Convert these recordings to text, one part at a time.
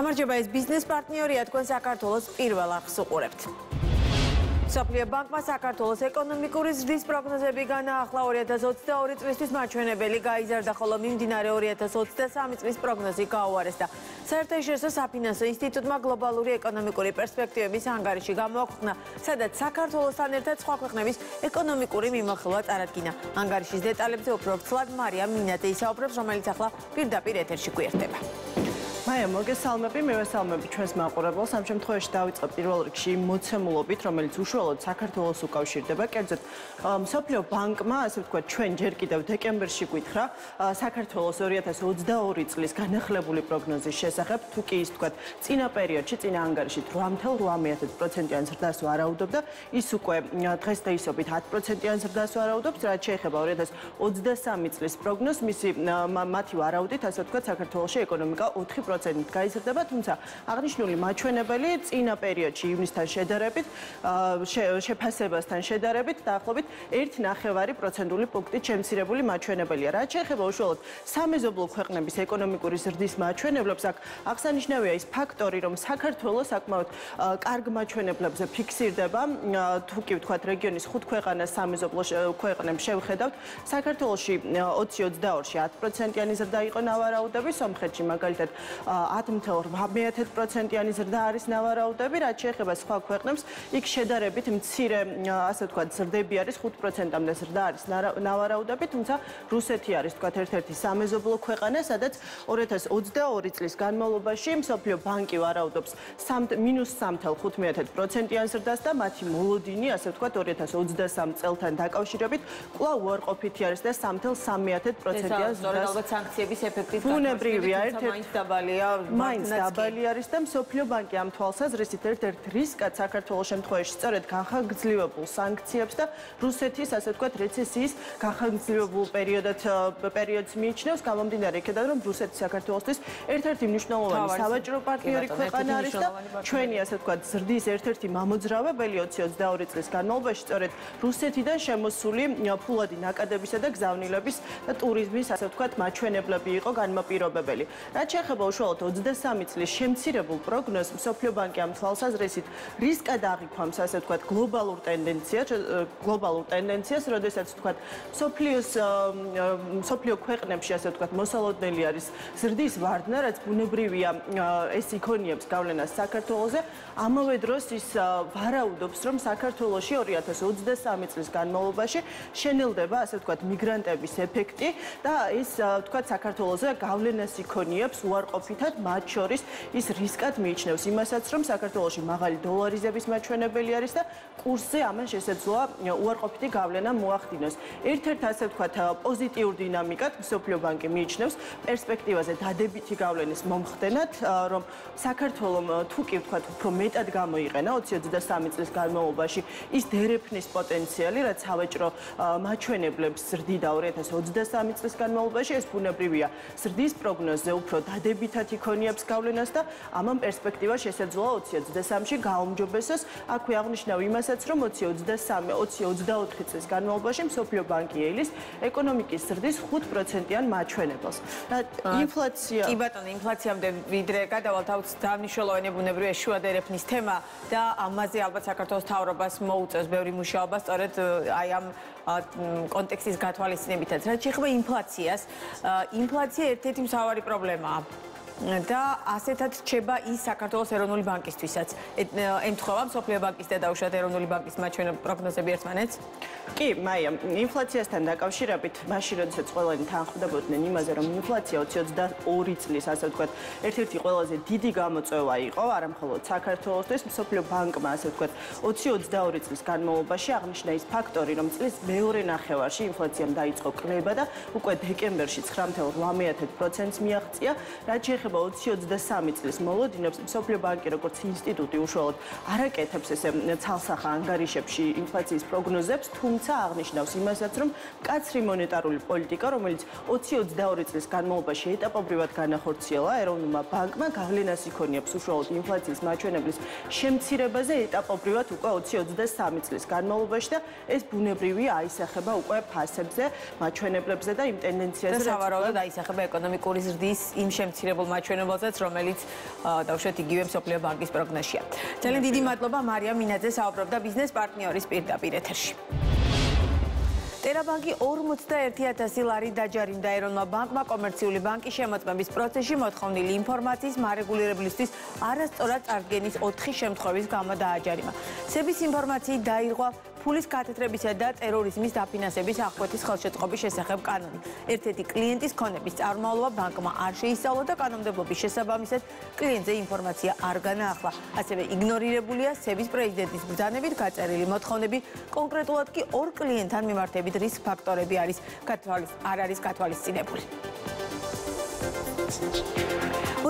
გამარჯობა ეს ბიზნეს პარტნიორია თქვენ საქართველოს პირველ ახს უყურებთ. საფლიო ბანკმა საქართველოს ეკონომიკური ზრდის პროგნოზები განაახლა 2022 წლისთვის მაჩვენებელი გაიზარდა ხოლო მიმდინარე 2023 წლის პროგნოზი გაუარეს და საერთაშორისო საფინანსო ინსტიტუტმა გლობალური ეკონომიკური პერსპექტივების ანგარიში გამოაქვეყნა, სადაც საქართველოსთან ერთად სხვა ქვეყნების ეკონომიკური მიმოხილვა წარადგინა. ანგარიშის დეტალებზე უფრო ვრცლად მარიამ მინატე ისაუბრებს, რომელიც ახლა პირდაპირ ეთერში გვერდება. მაია მოგესალმები, მე ვესალმები ჩვენს მაყურებელს. ამ შემთხვევაში დავიწყებ პირველ რიგში მოცემულობით, რომელიც უშუალოდ საქართველოს უკავშირდება. კერძოდ, მსოფლიო ბანკმა, ასე ვთქვათ, ჩვენ ჯერ კიდევ დეკემბერში გვითხრა საქართველოს 2022 წლის განახლებული პროგნოზის შესახებ, თუ კი ის ვთქვათ, წინა პერიოდში, წინა ანგარიში 8.8%-იან ზრდას ვარაუდობდა, ის უკვე დღეს და ისობით 10%-იან ზრდას ვარაუდობს, რაც შეეხება 2023 წლის პროგნოზს, მისი მათი ვარაუდით, ასე ვთქვათ, საქართველოს ეკონომიკა 4% 10%-ით გაიზრდება, თუმცა აღნიშნული მაჩვენებელი წინა პერიოდში ივნისთან შედარებით, შეფასებასთან შედარებით დაახლოებით 1.9 პროცენტული პუნქტით შემცირებული მაჩვენებელია. რაც შეეხება უშუალოდ სამეზობლო ქვეყნების ეკონომიკური ზრდის მაჩვენებლებს, აქ აღსანიშნავია ის ფაქტორი, რომ საქართველოს საკმაოდ კარგ მაჩვენებლებზე ფიქსირდება, თუ კი ვთქვათ რეგიონის ხუთ ქვეყანას სამეზობლო ქვეყნებს შევხედავთ, საქართველოში 2022-ში 10%-იანი ზრდა იყო ნავარაუდები, სომხეთში მაგალითად 10.8%-იანი ზრდა არის ნავარაუდები, რაც შეეხება სხვა ქვეყნებს, იქ შედარებით მცირე, ასე ვთქვათ, ზრდები არის 5%-ამდე ზრდა არის ნავარაუდები, თუმცა რუსეთი არის ვთქვათ ერთ-ერთი სამეზობლო ქვეყანა, სადაც 2022 წლის განმავლობაში მსოფლიო ბანკი ვარაუდობს -3.5%-იან ზრდას და მათი მოლოდინი, ასე ვთქვათ, 2023 წელთან დაკავშირებით კვლავ უარყოფითი არის და 3.3%-იან ზრდას. ეს ალბათ სანქციების ეფექტის განმავლობაში ერთ-ერთი დაბალია მაინც დაბალი არის და მსოფლიო ბანკი ამ თვალსაზრისით ერთ-ერთ რისკად საქართველოს შემთხვევაში სწორედ განხორციელებულ სანქციებს და რუსეთის ასე ვთქვათ რეცესიის განხორციელებულ პერიოდად პერიოდს მიიჩნევს. გამომდინარე იქედან რომ რუსეთი საქართველოსთვის ერთ-ერთი მნიშვნელოვანი სავაჭრო პარტნიორი ქვეყანა არის და ჩვენი ასე ვთქვათ ზრდის ერთ-ერთი მამოძრავებელი 2022 წლის განმავლობაში სწორედ რუსეთიდან შემოსული ფულადი ნაკადებისა და გზავნილების და ტურიზმის ასე ვთქვათ მაჩვენებლები იყო განმაპირობებელი. რაც შეეხება უშუალოდ 23 წლის შემცირებულ პროგნოზს მსოფლიო ბანკი ამ თვალსაზრისით რისკად აღიქვამს ასე ვთქვათ გლობალურ ტენდენციას გლობალურ ტენდენციას როდესაც ვთქვათ მსოფლიოს მსოფლიო ქვეყნებში ასე ვთქვათ მოსალოდნელი არის ზრდის ვარდნა რაც ბუნებრივია ეს იქონიებს გავლენას საქართველოსზე ამავე დროს ის ვარაუდობს რომ საქართველოში 2023 წლის განმავლობაში შენელდება ასე ვთქვათ მიგრანტების ეფექტი და ის ვთქვათ საქართველოსზე გავლენას იქონიებს უარყოფითად მათ შორის ის რისკად მიიჩნევს იმასაც, რომ საქართველოში მაღალი დოლარიზების მაჩვენებელი არის და კურსზე ამან შესაძლოა უარყოფითი გავლენა მოახდინოს. ერთ-ერთ ასე ვთქვათ პოზიტიურ დინამიკად მსოფლიო ბანკი მიიჩნევს პერსპექტივაზე დადებითი გავლენის მომხდენად, რომ საქართველოს თუ კი ვთქვათ უფრო მეტად გამოიყენა 2023 წლის განმავლობაში ის დერეფნის პოტენციალი, რაც სავაჭრო მაჩვენებლებს ზრდიდა 2023 წლის განმავლობაში, ეს ბუნებრივია. ზრდის პროგნოზზე უფრო დადებითად იქონიებს გავლენას და ამან პერსპექტივა შესაძლოა 2023-ში გაუმჯობესოს. აქვე აღნიშნავ იმასაც, რომ 2023-2024 წლის განმავლობაში მსოფლიო ბანკი ელის ეკონომიკის ზრდის 5%-იან მაჩვენებელს. და ინფლაცია კი ბატონო, ინფლაციამდე ვიდრე გადავალთ აუც დამნიშნულოვანი ბუნებრივია შუადერეფნის თემა და ამაზე ალბათ საქართველოს თავრობას მოუწევს ბევრი მუშაობა სწორედ აი ამ კონტექსტის გათვალისწინებითაც. რაც შეეხება ინფლაციას, ინფლაცია ერთ-ერთი მთავარი პრობლემაა. და ასეთად რჩება ის საქართველოს ეროვნული ბანკისთვისაც. ემთხვევა მსოფლიო ბანკის და დაუშვათ ეროვნული ბანკის მაჩვენებ პროგნოზები ერთმანეთს? კი, მაია, ინფლაციასთან დაკავშირებით, მაშინ როდესაც ყველანი თანხმდებოდნენ იმაზე, რომ ინფლაცია 2022 წლის, ასე ვთქვათ, ერთ-ერთი ყველაზე დიდი გამოწვევა იყო, არა მხოლოდ საქართველოსთვის, მსოფლიო ბანკმა, ასე ვთქვათ, 2022 წლის განმავლობაში აღნიშნა ის ფაქტორი, რომ წლის მეორე ნახევარში ინფლაციამ დაიწყო კლება და უკვე დეკემბერში 9.8%-ს მიაღწია, რაც შეეხება ეხება 2023 წლის მოლოდინებს, მსოფლიო ბანკი როგორც ინსტიტუტი უშუალოდ არაკეთებს ესე ცალსახა ანგარიშებში ინფლაციის პროგნოზებს, თუმცა აღნიშნავს იმასაც, რომ კაცრი მონეტარული პოლიტიკა, რომელიც 2022 წლის განმავლობაში ეტაპობრივად განახორციელა ეროვნულმა ბანკმა, გავლენას იქონიებს უშუალოდ ინფლაციის მაჩვენებლის შემცირებაზე ეტაპობრივად უკვე 2023 წლის განმავლობაში და ეს ბუნებრივია აისახება უკვე ფასებზე, მაჩვენებლებზე და იმ ტენდენციაზე, რაც სავარაუდოდ აისახება ეკონომიკური ზრდის იმ შემცირებულ მაჩვენებელსაც, რომელიც დავუშვათ იგივე მსოფლიო ბანკის პროგნოზია. ძალიან დიდი მადლობა მარია მინაძე საუბრობდა ბიზნეს პარტნიორის პირდაპირ ეთერში. ტერაბანკი 41000 ლარი დაჯარიმდა ერონმა ბანკმა კომერციული ბანკის შემოწმების პროცესში მოთხოვნილი ინფორმაციის მარეგულირებლისთვის არასწორად წარდგენის 4 შემთხვევის გამო დააჯარიმა. სების ინფორმაციით დაირღვა ფულის გათეთრებისა და ტერორიზმის დაფინანსების აღკვეთის ხელშეწყობის შესახებ კანონი. ერთ-ერთი კლიენტის ქონების წარმომავლობა ბანკმა არ შეისწავლა და კანონმდებლობის შესაბამისად კლიენტზე ინფორმაცია არ განაახლა. ასევე იგნორირებულია სების პრეზიდენტის ბრძანებით გაწერილი მოთხოვნები, კონკრეტულად კი ორ კლიენტთან მიმართებით რისკ ფაქტორები არის გათვალის არ არის გათვალისწინებული.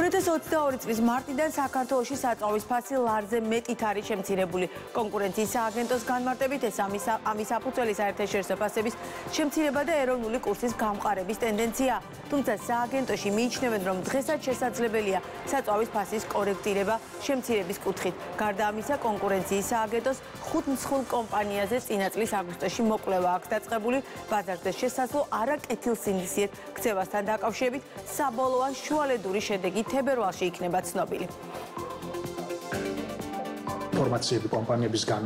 2022 წლის მარტიდან საქართველოში საწავის ფასი ლარზე მეტით არის შემცირებული. კონკურენციის სააგენტოს განმარტებით ეს ამის ამის აფუძველი საერთაშორისო ფასების შემცირება და ეროვნული კურსის გამყარების ტენდენცია. თუმცა სააგენტოში მიიჩნევენ, რომ დღესაც შესაძლებელია საწავის ფასის კორექტირება შემცირების კუთხით. გარდა ამისა, კონკურენციის სააგენტოს ხუთ მსხვილ კომპანიაზე წინა წლის აგვისტოში მოკვლევა აქვს დაწყებული. ბაზარზე შესაძლო არაკეთილსინდისიერ ქცევასთან დაკავშირებით საბოლოო შუალედური შედეგი იგი თებერვალში იქნება ცნობილი. ინფორმაციები კომპანიებისგან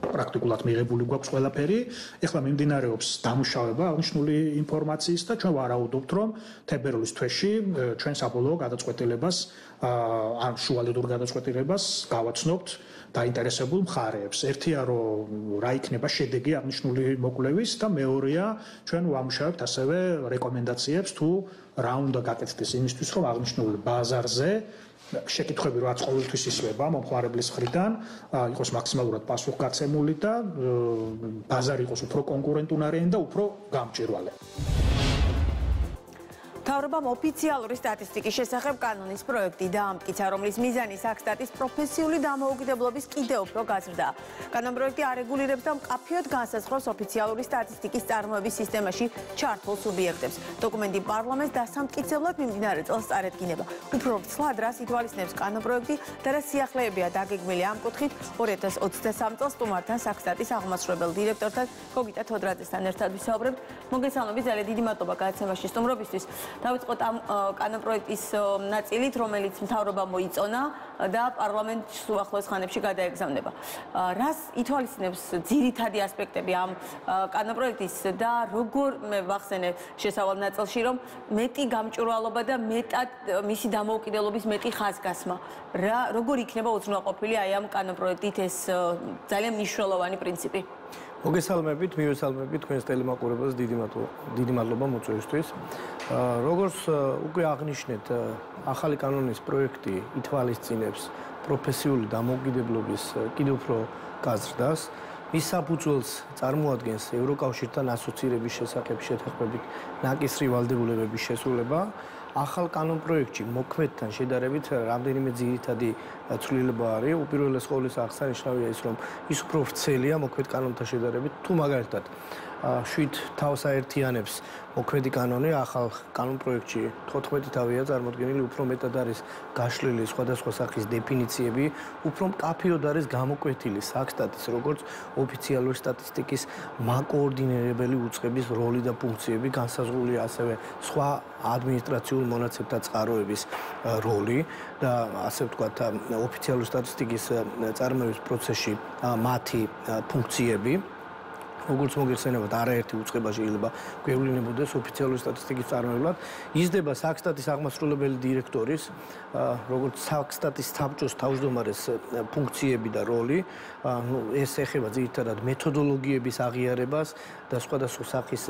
პრაქტიკულად მიღებული გვაქვს ყველაფერი. ეხლა მიმდინარეობს დამუშავება აღნიშნული ინფორმაციის და ჩვენ ვარაუდობთ, რომ თებერვლის თვეში ჩვენ საბოლოო გადაწყვეტილებას ან შუალედურ გადაწყვეტილებას გავაცნობთ დაინტერესებულ მხარეებს. ერთია რომ რა იქნება შედეგი აღნიშნული მოკვლევის და მეორეა ჩვენ ვამუშავებთ ასევე რეკომენდაციებს თუ რა უნდა გაკეთდეს იმისთვის რომ აღნიშნული ბაზარზე შეკითხები რაც ყოველთვის ისვება მომხმარებლის მხრიდან იყოს მაქსიმალურად პასუხგაცემული და ბაზარი იყოს უფრო კონკურენტუნარიანი და უფრო გამჭირვალე. მთავრობამ ოფიციალური სტატისტიკის შესახებ კანონის პროექტი დაამტკიცა, რომლის მიზანი საქსტატის პროფესიული დამოუკიდებლობის კიდევ უფრო გაზრდა. კანონპროექტი არეგულირებს და მკაფიოდ განსაზღვრავს ოფიციალური სტატისტიკის წარმოების სისტემაში ჩართულ სუბიექტებს. დოკუმენტი პარლამენტს დასამტკიცებლად მიმდინარე წელს წარედგინება. უფრო ცლად რას ითვალისწინებს კანონპროექტი და რა სიახლეებია დაგეგმილი ამ კუთხით 2023 წელს სტუმართან საქსტატის აღმასრულებელ დირექტორთან გოგიტა თოდრაძესთან ერთად ვისაუბრებთ. მოგესალმებით, ძალიან დიდი მადლობა გადაცემაში სტუმრობისთვის. დავიწყოთ ამ კანონპროექტის ნაწილით, რომელიც მთავრობა მოიწონა და პარლამენტში უახლოეს ხანებში გადაეგზავნება. რას ითვალისწინებს ძირითადი ასპექტები ამ კანონპროექტის და როგორ მე ვახსენე შესავალ ნაწილში, რომ მეტი გამჭვირვალობა და მეტად მისი დამოუკიდებლობის მეტი ხაზგასმა. რა როგორ იქნება უზრუნველყოფილი აი ამ კანონპროექტით ეს ძალიან მნიშვნელოვანი პრინციპი? მოგესალმებით, მივესალმებით თქვენს ტელემაყურებელს, დიდი მადლობა, დიდი მადლობა მოწვევისთვის. როგორც უკვე აღნიშნეთ, ახალი კანონის პროექტი ითვალისწინებს პროფესიული დამოუკიდებლობის კიდევ უფრო გაზრდას. მის საფუძველს წარმოადგენს ევროკავშირთან ასოცირების შესახებ შეთანხმებით ნაკისრი ვალდებულებების შესრულება. ახალ კანონპროექტში მოქმედთან შედარებით რამდენიმე ძირითადი ცვლილება არის. უპირველეს ყოვლისა აღსანიშნავია ის, რომ ის უფრო ვრცელია მოქმედ კანონთან შედარებით. თუ მაგალითად შვიდ თავს აერთიანებს. მოქმედი კანონი ახალ კანონპროექტში 14 თავია წარმოქმნილი უფრო მეტად არის გაშლილი სხვადასხვა სახის დეფინიციები უფრო მკაფიოდ არის გამოკვეთილი საქსტატის როგორც ოფიციალური სტატისტიკის მაკოორდინირებელი უწყების როლი და ფუნქციები განსაზღვრულია ასევე სხვა ადმინისტრაციულ მონაცემთა წყაროების როლი და ასე ვთქვათ ოფიციალური სტატისტიკის წარმოების პროცესში მათი ფუნქციები როგორც მოგეხსენებათ, არაერთი უწყება შეიძლება გვევლინებოდეს ოფიციალური სტატისტიკის წარმოებლად. იზრდება საქსტატის აღმასრულებელი დირექტორის, როგორც საქსტატის საბჭოს თავმჯდომარეს ფუნქციები და როლი. ნუ ეს ეხება ძირითადად მეთოდოლოგიების აღიარებას და სხვადასხვა სახის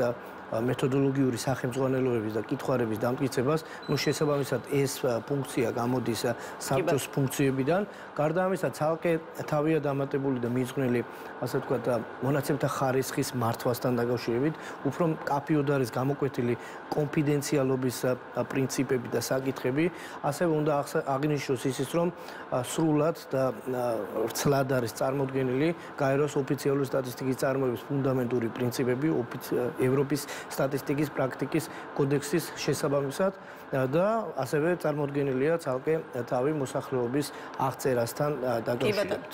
მეთოდოლოგიური სახელმძღვანელოების და კითხვარების დამტკიცებას, ну შესაბამისად ეს ფუნქცია გამოდის საბჭოს ფუნქციებიდან. გარდა ამისა, ცალკე თავია დამატებული და მიძღვნილი, ასე ვთქვათ, მონაცემთა ხარისხის მართვასთან დაკავშირებით, უფრო კაფიოდ არის გამოკვეთილი კონფიდენციალობის პრინციპები და საკითხები, ასევე უნდა აღნიშნოს ისიც, რომ სრულად და ვრცლად არის წარმოქმნილი გაეროს ოფიციალური სტატისტიკის წარმოების ფუნდამენტური პრინციპები ევროპის სტატისტიკის პრაქტიკის კოდექსის შესაბამისად და ასევე წარმოქმნილია ცალკე თავი მოსახლეობის აღწერასთან დაკავშირებით.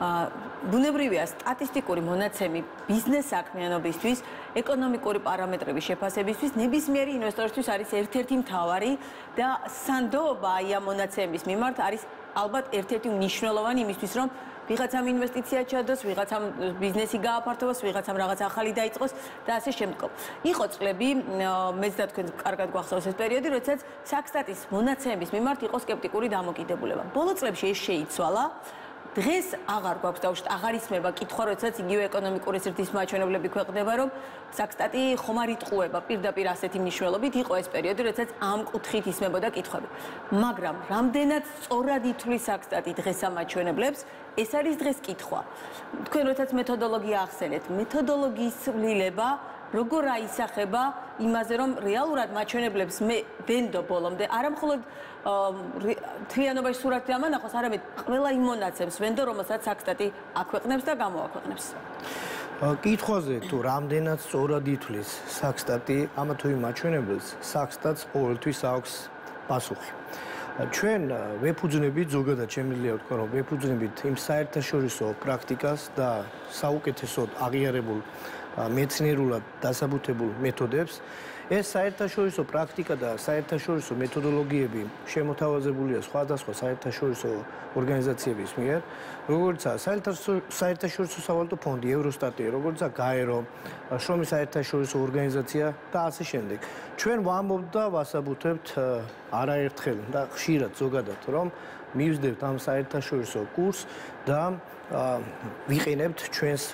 ბუნებრივია სტატისტიკური მონაცემი ბიზნეს საქმიანობისთვის, ეკონომიკური პარამეტრების შეფასებისთვის ნებისმიერი ინვესტორისთვის არის ერთ-ერთი მთავარი და სანდოობა აი ამ მონაცემის მიმართ არის ალბათ ერთ-ერთი მნიშვნელოვანი იმისთვის, რომ ვიღაცამ ინვესტიცია ჩადოს, ვიღაცამ ბიზნესი გააფართოვოს, ვიღაცამ რაღაც ახალი დაიწყოს და ასე შემდგომ. იყო წლები, მეც და თქვენ კარგად გვახსოვს ეს პერიოდი, როდესაც საქსტატის მონაცემების მიმართ იყო სკეპტიკური დამოკიდებულება. ბოლო წლებში ეს შეიცვალა. დღეს აღარ გვაქვს დაუშვით აღარ ისმება კითხვა როდესაც იგივე ეკონომიკური ზრდის მაჩვენებლები ქვეყნდება რომ საქსტატი ხომ არ იტყუება პირდაპირ ასეთი მნიშვნელობით იყო ეს პერიოდი როდესაც ამ კუთხით ისმებოდა კითხვები. მაგრამ რამდენად სწორად ითვლის საქსტატი დღეს ამ მაჩვენებლებს? ეს არის დღეს კითხვა. თქვენ როდესაც მეთოდოლოგია ახსენეთ, მეთოდოლოგიის ცვლილება როგორ აისახება იმაზე, რომ რეალურად მაჩვენებლებს მე ვენდო ბოლომდე, არამხოლოდ თლიანობაში სურათი ამანახოს, არამედ ყველა იმ მონაცემს ვენდო, რომელსაც საქსტატი აქვეყნებს და გამოაქვეყნებს. კითხვაზე თუ რამდენად სწორად ითვლის საქსტატი ამა თუ იმ მაჩვენებელს, საქსტატს ყოველთვის აქვს პასუხი. ჩვენ ვეფუძნებით ზოგადად შემიძლია ვთქვა რომ ვეფუძნებით იმ საერთაშორისო პრაქტიკას და საუკეთესოდ აღიარებულ მეცნიერულად დასაბუთებულ მეთოდებს ეს საერთაშორისო პრაქტიკა და საერთაშორისო მეთოდოლოგიები შემოთავაზებულია სხვადასხვა საერთაშორისო ორგანიზაციების მიერ, როგორიცაა საერთაშორისო სავალუტო ფონდი, ევროსტატი, როგორიცაა გაერო, შრომის საერთაშორისო ორგანიზაცია და ასე შემდეგ. ჩვენ ვამბობთ და ვასაბუთებთ არაერთხელ და ხშირად ზოგადად, რომ მივსდებთ ამ საერთაშორისო კურსს და ვიყენებთ ჩვენს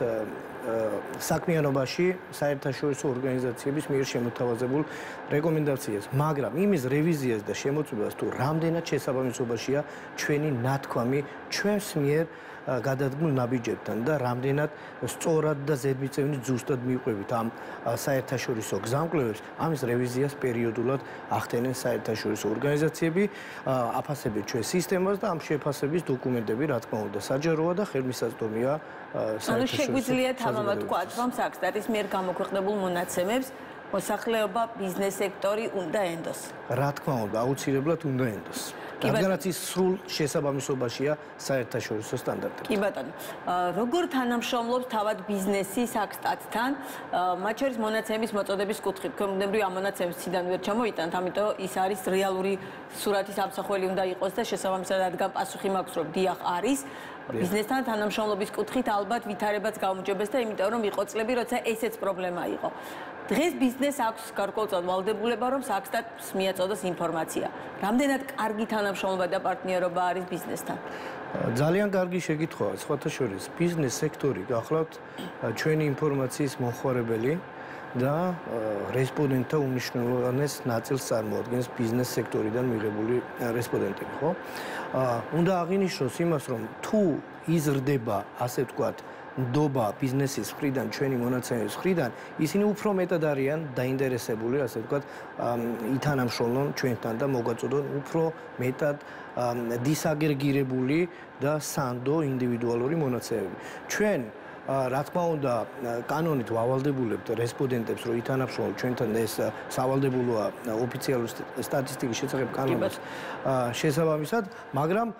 საქმიანობაში საერთაშორისო ორგანიზაციების მიერ შემოთავაზებულ რეკომენდაციას, მაგრამ იმის რევიზიას და შემოწმებას თუ რამდენად შესაბამისობაშია ჩვენი ნათქვამი ჩვენს მიერ გადადგმულ ნაბიჯებთან და რამდენად სწორად და ზედმიწევნით ზუსტად მიყვებით ამ საერთაშორისო გზამკვლევებს, ამის რევიზიას პერიოდულად ახდენენ საერთაშორისო ორგანიზაციები, აფასებენ ჩვენ სისტემას და ამ შეფასების დოკუმენტები, რა თქმა უნდა, საჯაროა და ხელმისაწვდომია საერთაშორისო. ანუ შეგვიძლია თამამად ვთქვათ, რომ საქსტატის მიერ გამოქვეყნებულ მონაცემებს მოსახლეობა ბიზნეს სექტორი უნდა ენდოს. რა თქმა უნდა, აუცილებლად უნდა ენდოს. რადგანაც ის სრულ შესაბამისობაშია საერთაშორისო სტანდარტებთან. კი ბატონო. როგორ თანამშრომლობს თავად ბიზნესი საქსტატთან? მათ შორის მონაცემის მოწოდების კუთხით. კომუნებრივი ამ მონაცემის ციდან ვერ ჩამოიტანთ, ამიტომ ის არის რეალური სურათის ამსახველი უნდა იყოს და შესაბამისად რადგან პასუხი მაქვს, რომ დიახ არის. ბიზნესთან თანამშრომლობის კუთხით ალბათ ვითარებაც გამოჯობეს და იმიტომ რომ იყო წლები, როცა ესეც პრობლემა იყო. დღეს ბიზნეს აქვს გარკვეულწოდ ვალდებულება, რომ საქსტატს მიაწოდოს ინფორმაცია. რამდენად კარგი თანამშრომლობა და პარტნიორობა არის ბიზნესთან? ძალიან კარგი შეკითხვაა, სხვათა შორის. ბიზნეს სექტორი გახლავთ ჩვენი ინფორმაციის მომხმარებელი და რესპონდენტთა უმნიშვნელოვანეს ნაწილს წარმოადგენს ბიზნეს სექტორიდან მიღებული რესპონდენტები, ხო? აა უნდა აღინიშნოს იმას, რომ თუ იზრდება, ასე ვთქვათ, ნდობა ბიზნესის მხრიდან, ჩვენი მონაცემების მხრიდან, ისინი უფრო მეტად არიან დაინტერესებული, ასე ვთქვათ, ითანამშრომლონ ჩვენთან და მოგვაწოდონ უფრო მეტად დისაგრეგირებული და სანდო ინდივიდუალური მონაცემები. ჩვენ რა თქმა უნდა კანონით ვავალდებულებთ რესპონდენტებს რომ ითანამშრომლონ ჩვენთან ეს სავალდებულოა ოფიციალური სტატისტიკის შესახებ კანონის შესაბამისად მაგრამ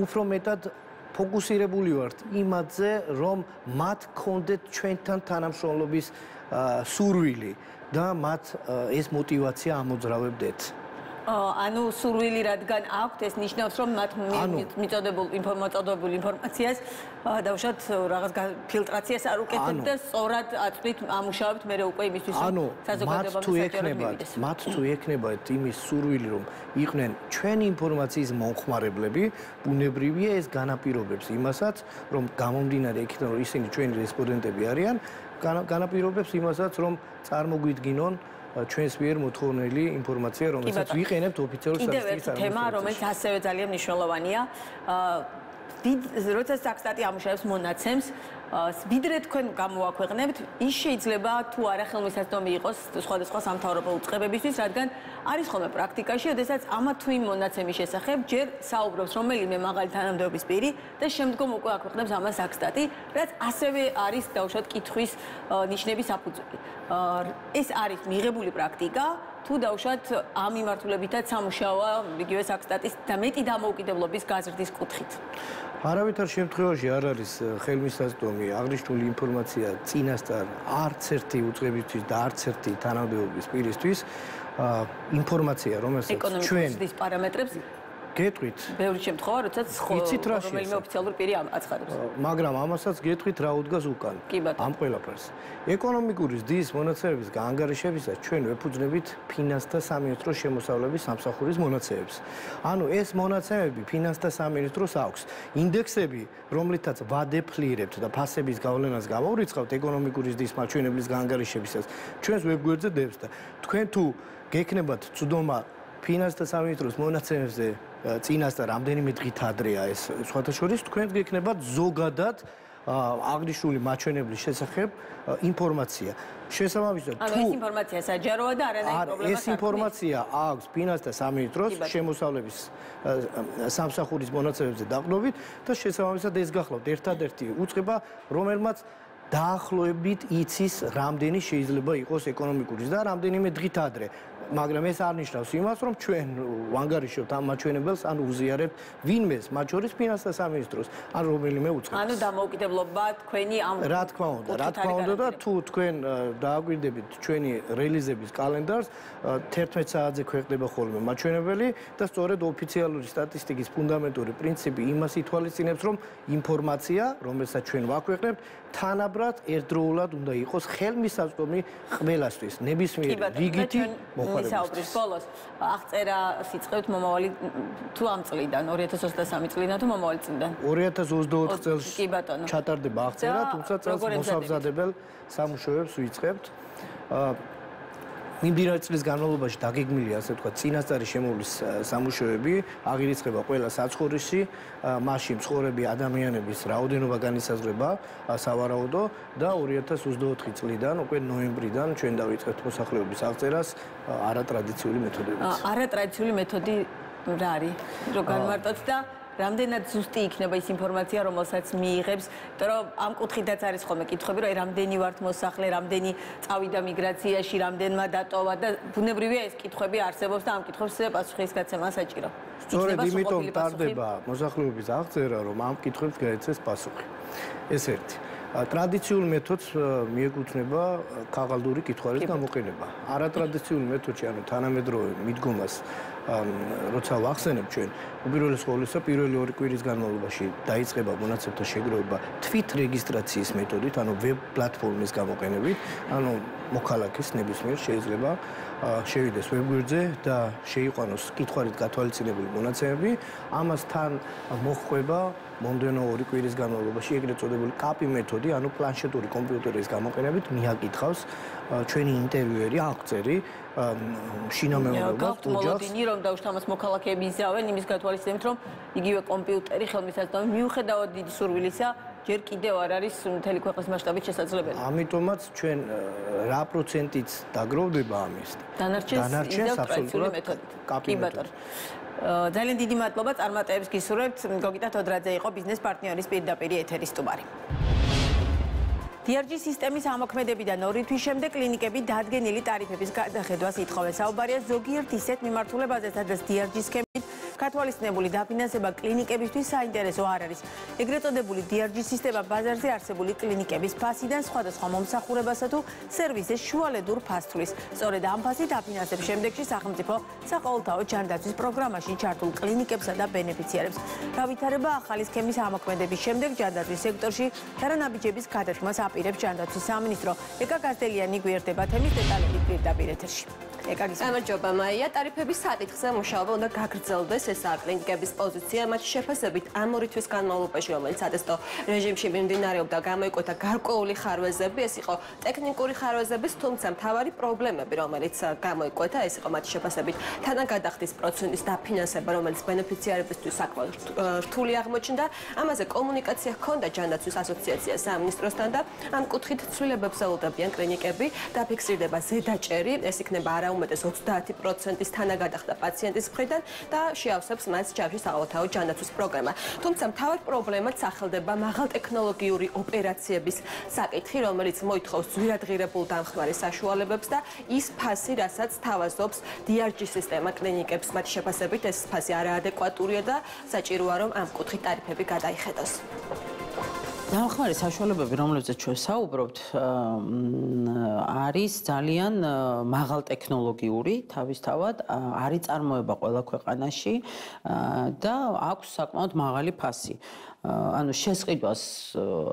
უფრო მეტად ფოკუსირებული ვართ იმაზე რომ მათ კონდეთ ჩვენთან თანამშრომლობის სურვილი და მათ ეს мотиваცია ამოძრავებდეთ. ანუ სურვილი რადგან აქვთ ეს ნიშნავს რომ მათ მიწოდებულ ინფორმაციულ ინფორმაციას დავუშვათ რაღაც ფილტრაციას არ უკეთებთ და სწორად აწვით ამუშავებთ მე უკვე იმისთვის რომ საზოგადოება თუ ექნებათ მათ თუ ექნებათ იმის სურვილი რომ იყვნენ ჩვენი ინფორმაციის მომხმარებლები ბუნებრივია ეს განაპირობებს იმასაც რომ გამომდინარე იქიდან რომ ისინი ჩვენი რესპონდენტები არიან განაპირობებს იმასაც რომ წარმოგვიდგინონ ჩვენს მიერ მოთხოვნილი ინფორმაცია, რომელსაც ვიყენებთ ოფიციალურ სტატისტიკის წარმოებაში. კიდევ ერთი თემა, რომელიც ასევე ძალიან მნიშვნელოვანია. აა როცა საქსტატი ამუშავებს მონაცემს, ვიდრე თქვენ გამოაქვეყნებთ, ის შეიძლება თუ არა ხელმისაწვდომი იყოს სხვადასხვა სამთავრობო უწყებებისთვის, რადგან არის ხოლმე პრაქტიკაში, ოდესაც ამა თუ იმ მონაცემის შესახებ ჯერ საუბრობს რომელიმე მაღალი თანამდებობის პირი და შემდგომ უკვე აქვეყნებს ამას აკსტატი, რაც ასევე არის დაუშვათ კითხვის ნიშნების საფუძველი. ეს არის მიღებული პრაქტიკა, თუ დაუშვათ ამ მიმართულებითაც სამუშაოა იგივე აკსტატის და მეტი დამოუკიდებლობის გაზრდის კუთხით. არავითარ შემთხვევაში არ არის ხელმისაწვდომი აღნიშნული ინფორმაცია წინასწარ არც ერთი უწყებისთვის და არც ერთი თანამდებობის პირისთვის ინფორმაცია რომელსაც ჩვენ ეკონომიკის პარამეტრებს გეტყვით. ბევრი შემთხვევა, როდესაც რომელიმე ოფიციალური პირი აცხადებს. მაგრამ ამასაც გეტყვით რა უდგას უკან. ამ ყველაფერს. ეკონომიკური ზრდის მონაცემების გაანგარიშებისას ჩვენ ვეფუძნებით ფინანსთა სამინისტროს შემოსავლების სამსახურის მონაცემებს. ანუ ეს მონაცემები ფინანსთა სამინისტროს აქვს. ინდექსები, რომლითაც ვადეფლირებთ და ფასების გავლენას გამოვრიცხავთ ეკონომიკური ზრდის მაჩვენებლის გაანგარიშებისას, ჩვენს ვებგვერდზე დევს და თქვენ თუ გექნებათ წვდომა ფინანსთა სამინისტროს მონაცემებზე წინასწარ რამდენიმე დღით ადრეა ეს. სხვათა შორის თქვენ გექნებათ ზოგადად აღნიშნული მაჩვენებლის შესახებ ინფორმაცია. შესაბამისად, თუ ეს ინფორმაცია საჯაროა და არანაირი პრობლემა ეს ინფორმაცია აქვს ფინანსთა სამინისტროს შემოსავლების სამსახურის მონაცემებზე დაყრდნობით და შესაბამისად ეს გახლავთ. ერთადერთი უწყება, რომელმაც დაახლოებით იცის რამდენი შეიძლება იყოს ეკონომიკური და რამდენიმე დღით ადრე მაგრამ ეს არ ნიშნავს იმას, რომ ჩვენ ვანგარიშობთ ამ მაჩვენებელს, ან უზიარებთ ვინმეს, მათ შორის ფინანსთა სამინისტროს, ან რომელიმე უწყებას. ანუ დამოუკიდებლობა თქვენი ამ რა თქმა უნდა, რა თქმა უნდა და თუ თქვენ დააგვირდებით ჩვენი რელიზების კალენდარს, 11 საათზე ქვეყნდება ხოლმე მაჩვენებელი და სწორედ ოფიციალური სტატისტიკის ფუნდამენტური პრინციპი იმას ითვალისწინებს, რომ ინფორმაცია, რომელსაც ჩვენ ვაქვეყნებთ, თანაბრად ერთდროულად უნდა იყოს ხელმისაწვდომი ყველასთვის, ნებისმიერ რიგითი მოხდა მისაუბრის ბოლოს აღწერა სიწყებთ მომავალი თუ ამ წლიდან 2023 წლიდან თუ მომავალი წლიდან? 2024 წელს კი ბატონო. ჩატარდება აღწერა თუმცა წელს მოსაბზადებელ სამუშაოებს ვიწყებთ მიმდინარე წლის განმავლობაში დაგეგმილია ასე ვთქვათ წინასწარი შემოვლის სამუშაოები აღირიცხება ყველა საცხოვრისი მასში მცხოვრები ადამიანების რაოდენობა განისაზღვრება სავარაუდო და 2024 წლიდან უკვე ნოემბრიდან ჩვენ დავიწყებთ მოსახლეობის აღწერას არატრადიციული მეთოდებით. არატრადიციული მეთოდი რა არის? რო განმარტოთ და რამდენად ზუსტი იქნება ის ინფორმაცია, რომელსაც მიიღებს, იმიტომ რომ ამ კუთხითაც არის ხოლმე კითხვები, რომ აი რამდენი ვართ მოსახლე, რამდენი წავიდა მიგრაციაში, რამდენმა დატოვა და ბუნებრივია ეს კითხვები არსებობს და ამ კითხვებს პასუხის გაცემა საჭირო. სწორედ იმიტომ ტარდება მოსახლეობის აღწერა, რომ ამ კითხვებს გაეცეს პასუხი. ეს ერთი. ტრადიციულ მეთოდს მიეკუთვნება ქაღალდური კითხვის გამოყენება. არატრადიციულ მეთოდში, ანუ თანამედროვე მიდგომას როცა ვახსენებ ჩვენ უპირველეს ყოვლისა პირველი ორი კვირის განმავლობაში დაიწყება მონაცემთა შეგროვება თვით რეგისტრაციის მეთოდით, ანუ ვებ პლატფორმის გამოყენებით, ანუ მოქალაქის ნებისმიერ შეიძლება შევიდეს ვებგვერდზე და შეიყვანოს კითხვით გათვალისწინებული მონაცემები, ამასთან მოხვება მომდენო ორი კვირის განმავლობაში ეგრეთ წოდებული კაპი მეთოდი, ანუ პლანშეტური კომპიუტერის გამოყენებით მიაკითხავს ჩვენი ინტერვიუერი აღწერი შინამეორებას ოჯახს. რომ დაუშვათ ამას მოქალაქეები იზავენ იმის გათვალისწინებით, რომ იგივე კომპიუტერი ხელმისაწვდომი მიუხედავად დიდი სურვილისა ჯერ კიდევ არ არის მთელი ქვეყნის მასშტაბით შესაძლებელი. ამიტომაც ჩვენ რა პროცენტიც დაგროვდება ამის? დანარჩენს აბსოლუტურად კი ბატონო. ძალიან დიდი მადლობა წარმატებებს გისურვებთ. გოგიტა თოდრაძე იყო ბიზნეს პარტნიორის პირდაპირ ეთერის სტუმარი. DRG სისტემის ამოქმედებიდან ორი თვის შემდეგ კლინიკები დადგენილი ტარიფების გადახედვას ითხოვენ. საუბარია ზოგიერთ ისეთ მიმართულებაზე, სადაც DRG კათოლიცნებული დაფინანსება კლინიკებისთვის საინტერესო არ არის. ეგრეთ წოდებული DRG სისტემა ბაზარზე არსებული კლინიკების ფასიდან სხვადასხვა მომსახურებასა თუ სერვისის შუალედურ ფასთვის. სწორედ ამ ფასით დაფინანსებს შემდეგში სახელმწიფო საყოველთაო ჯანდაცვის პროგრამაში ჩართულ კლინიკებსა და ბენეფიციარებს. გავითარება ახალი სქემის ამოქმედების შემდეგ ჯანდაცვის სექტორში დარანაბიჯების გადათმას აპირებს ჯანდაცვის სამინისტრო. ეკა კასტელიანი გვერდება თემის დეტალები პირდაპირ ეთერში. ეკაგის გამარჯობა მაია ტარიფების საკითხზე მუშაობა უნდა გაგრძელდეს ესაა კლინიკების პოზიცია მათი შეფასებით ამ ორი თვის განმავლობაში რომელიც ატესტო რეჟიმში მიმდინარეობდა გამოიკვეთა გარკვეული ხარვეზები ეს იყო ტექნიკური ხარვეზების თუმცა მთავარი პრობლემები რომელიც გამოიკვეთა ეს იყო მათი შეფასებით თანაგადახდის პროცენტის დაფინანსება რომელიც ბენეფიციარებისთვის საკმაოდ რთული აღმოჩნდა. ამაზე კომუნიკაცია ჰქონდა ჯანდაცვის ასოციაციას სამინისტროსთან და ამ კუთხით ცვლილებებს ელოდებიან კლინიკები დაფიქსირდება ზედაჭერი ეს იქნება არაუმეტეს 30%-ის თანაგადახდა პაციენტის მხრიდან და შეავსებს მას ჯავშის საავადმყოფო ჯანდაცვის პროგრამა. თუმცა მთავარ პრობლემად სახელდება მაღალტექნოლოგიური ოპერაციების საკითხი, რომელიც მოითხოვს ძვირადღირებულ დამხმარე საშუალებებს და ის ფასი, რასაც თავაზობს DRG სისტემა კლინიკებს, მათ შეფასებით ეს ფასი არაადეკვატურია და საჭიროა რომ ამ კუთხით ტარიფები გადაიხედოს. დამხმარე საშუალებები, რომლებზეც ჩვენ საუბრობთ, არის ძალიან მაღალტექნოლოგიური, თავისთავად, არის წარმოება ყველა ქვეყანაში და აქვს საკმაოდ მაღალი ფასი. ანუ შესყიდვას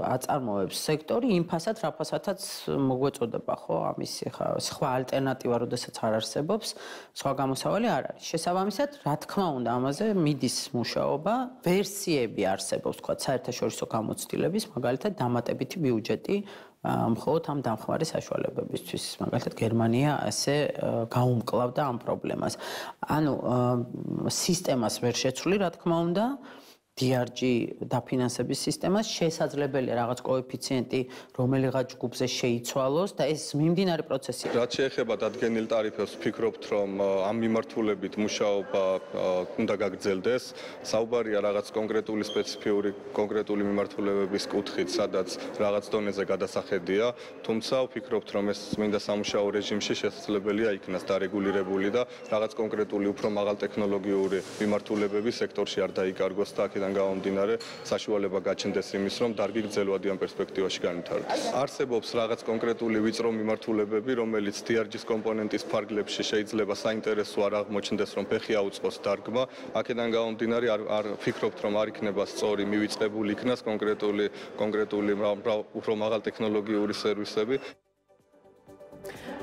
აწარმოებს სექტორი იმ ფასად, რა ფასათაც მოგვეწოდება, ხო? ამის ხა სხვა ალტერნატივა, როდესაც არ არსებობს, სხვა გამოსავალი არ არის. შესაბამისად, რა თქმა უნდა, ამაზე მიდის მუშაობა, ვერსიები არსებობს, თქვა, საერთაშორისო გამოცდილების, მაგალითად, დამატებითი ბიუჯეტი მხოლოდ ამ დამხმარე საშუალებებისთვის. მაგალითად, გერმანია ასე გაუმკლავდა ამ პრობლემას. ანუ სისტემას ვერ შეცვლი, რა თქმა უნდა, DRG დაფინანსების სისტემას შესაძლებელია რაღაც კოეფიციენტი რომელიღაც ჯგუფზე შეიცვალოს და ეს მიმდინარე პროცესია. რაც შეეხება დადგენილ ტარიფებს, ვფიქრობთ, რომ ამ მიმართულებით მუშაობა უნდა გაგრძელდეს. საუბარია რაღაც კონკრეტული სპეციფიური კონკრეტული მიმართულებების კუთხით, სადაც რაღაც დონეზე გადასახედია, თუმცა ვფიქრობთ, რომ ეს მინდა სამუშაო რეჟიმში შესაძლებელია იქნას დარეგულირებული და რაღაც კონკრეტული უფრო მაღალტექნოლოგიური მიმართულებები სექტორში არ დაიკარგოს და აქ აქედან გამომდინარე საშუალება გაჩნდეს იმის, რომ დარგი გრძელვადი ამ პერსპექტივაში განვითარდეს. არსებობს რაღაც კონკრეტული ვიწრო მიმართულებები, რომელიც DRG-ის კომპონენტის ფარგლებში შეიძლება საინტერესო არ აღმოჩნდეს, რომ ფეხი აუწყოს დარგმა. აქედან გამომდინარე არ არ ფიქრობთ, რომ არ იქნება სწორი მივიწყებული იქნას კონკრეტული კონკრეტული უფრო მაღალ ტექნოლოგიური სერვისები.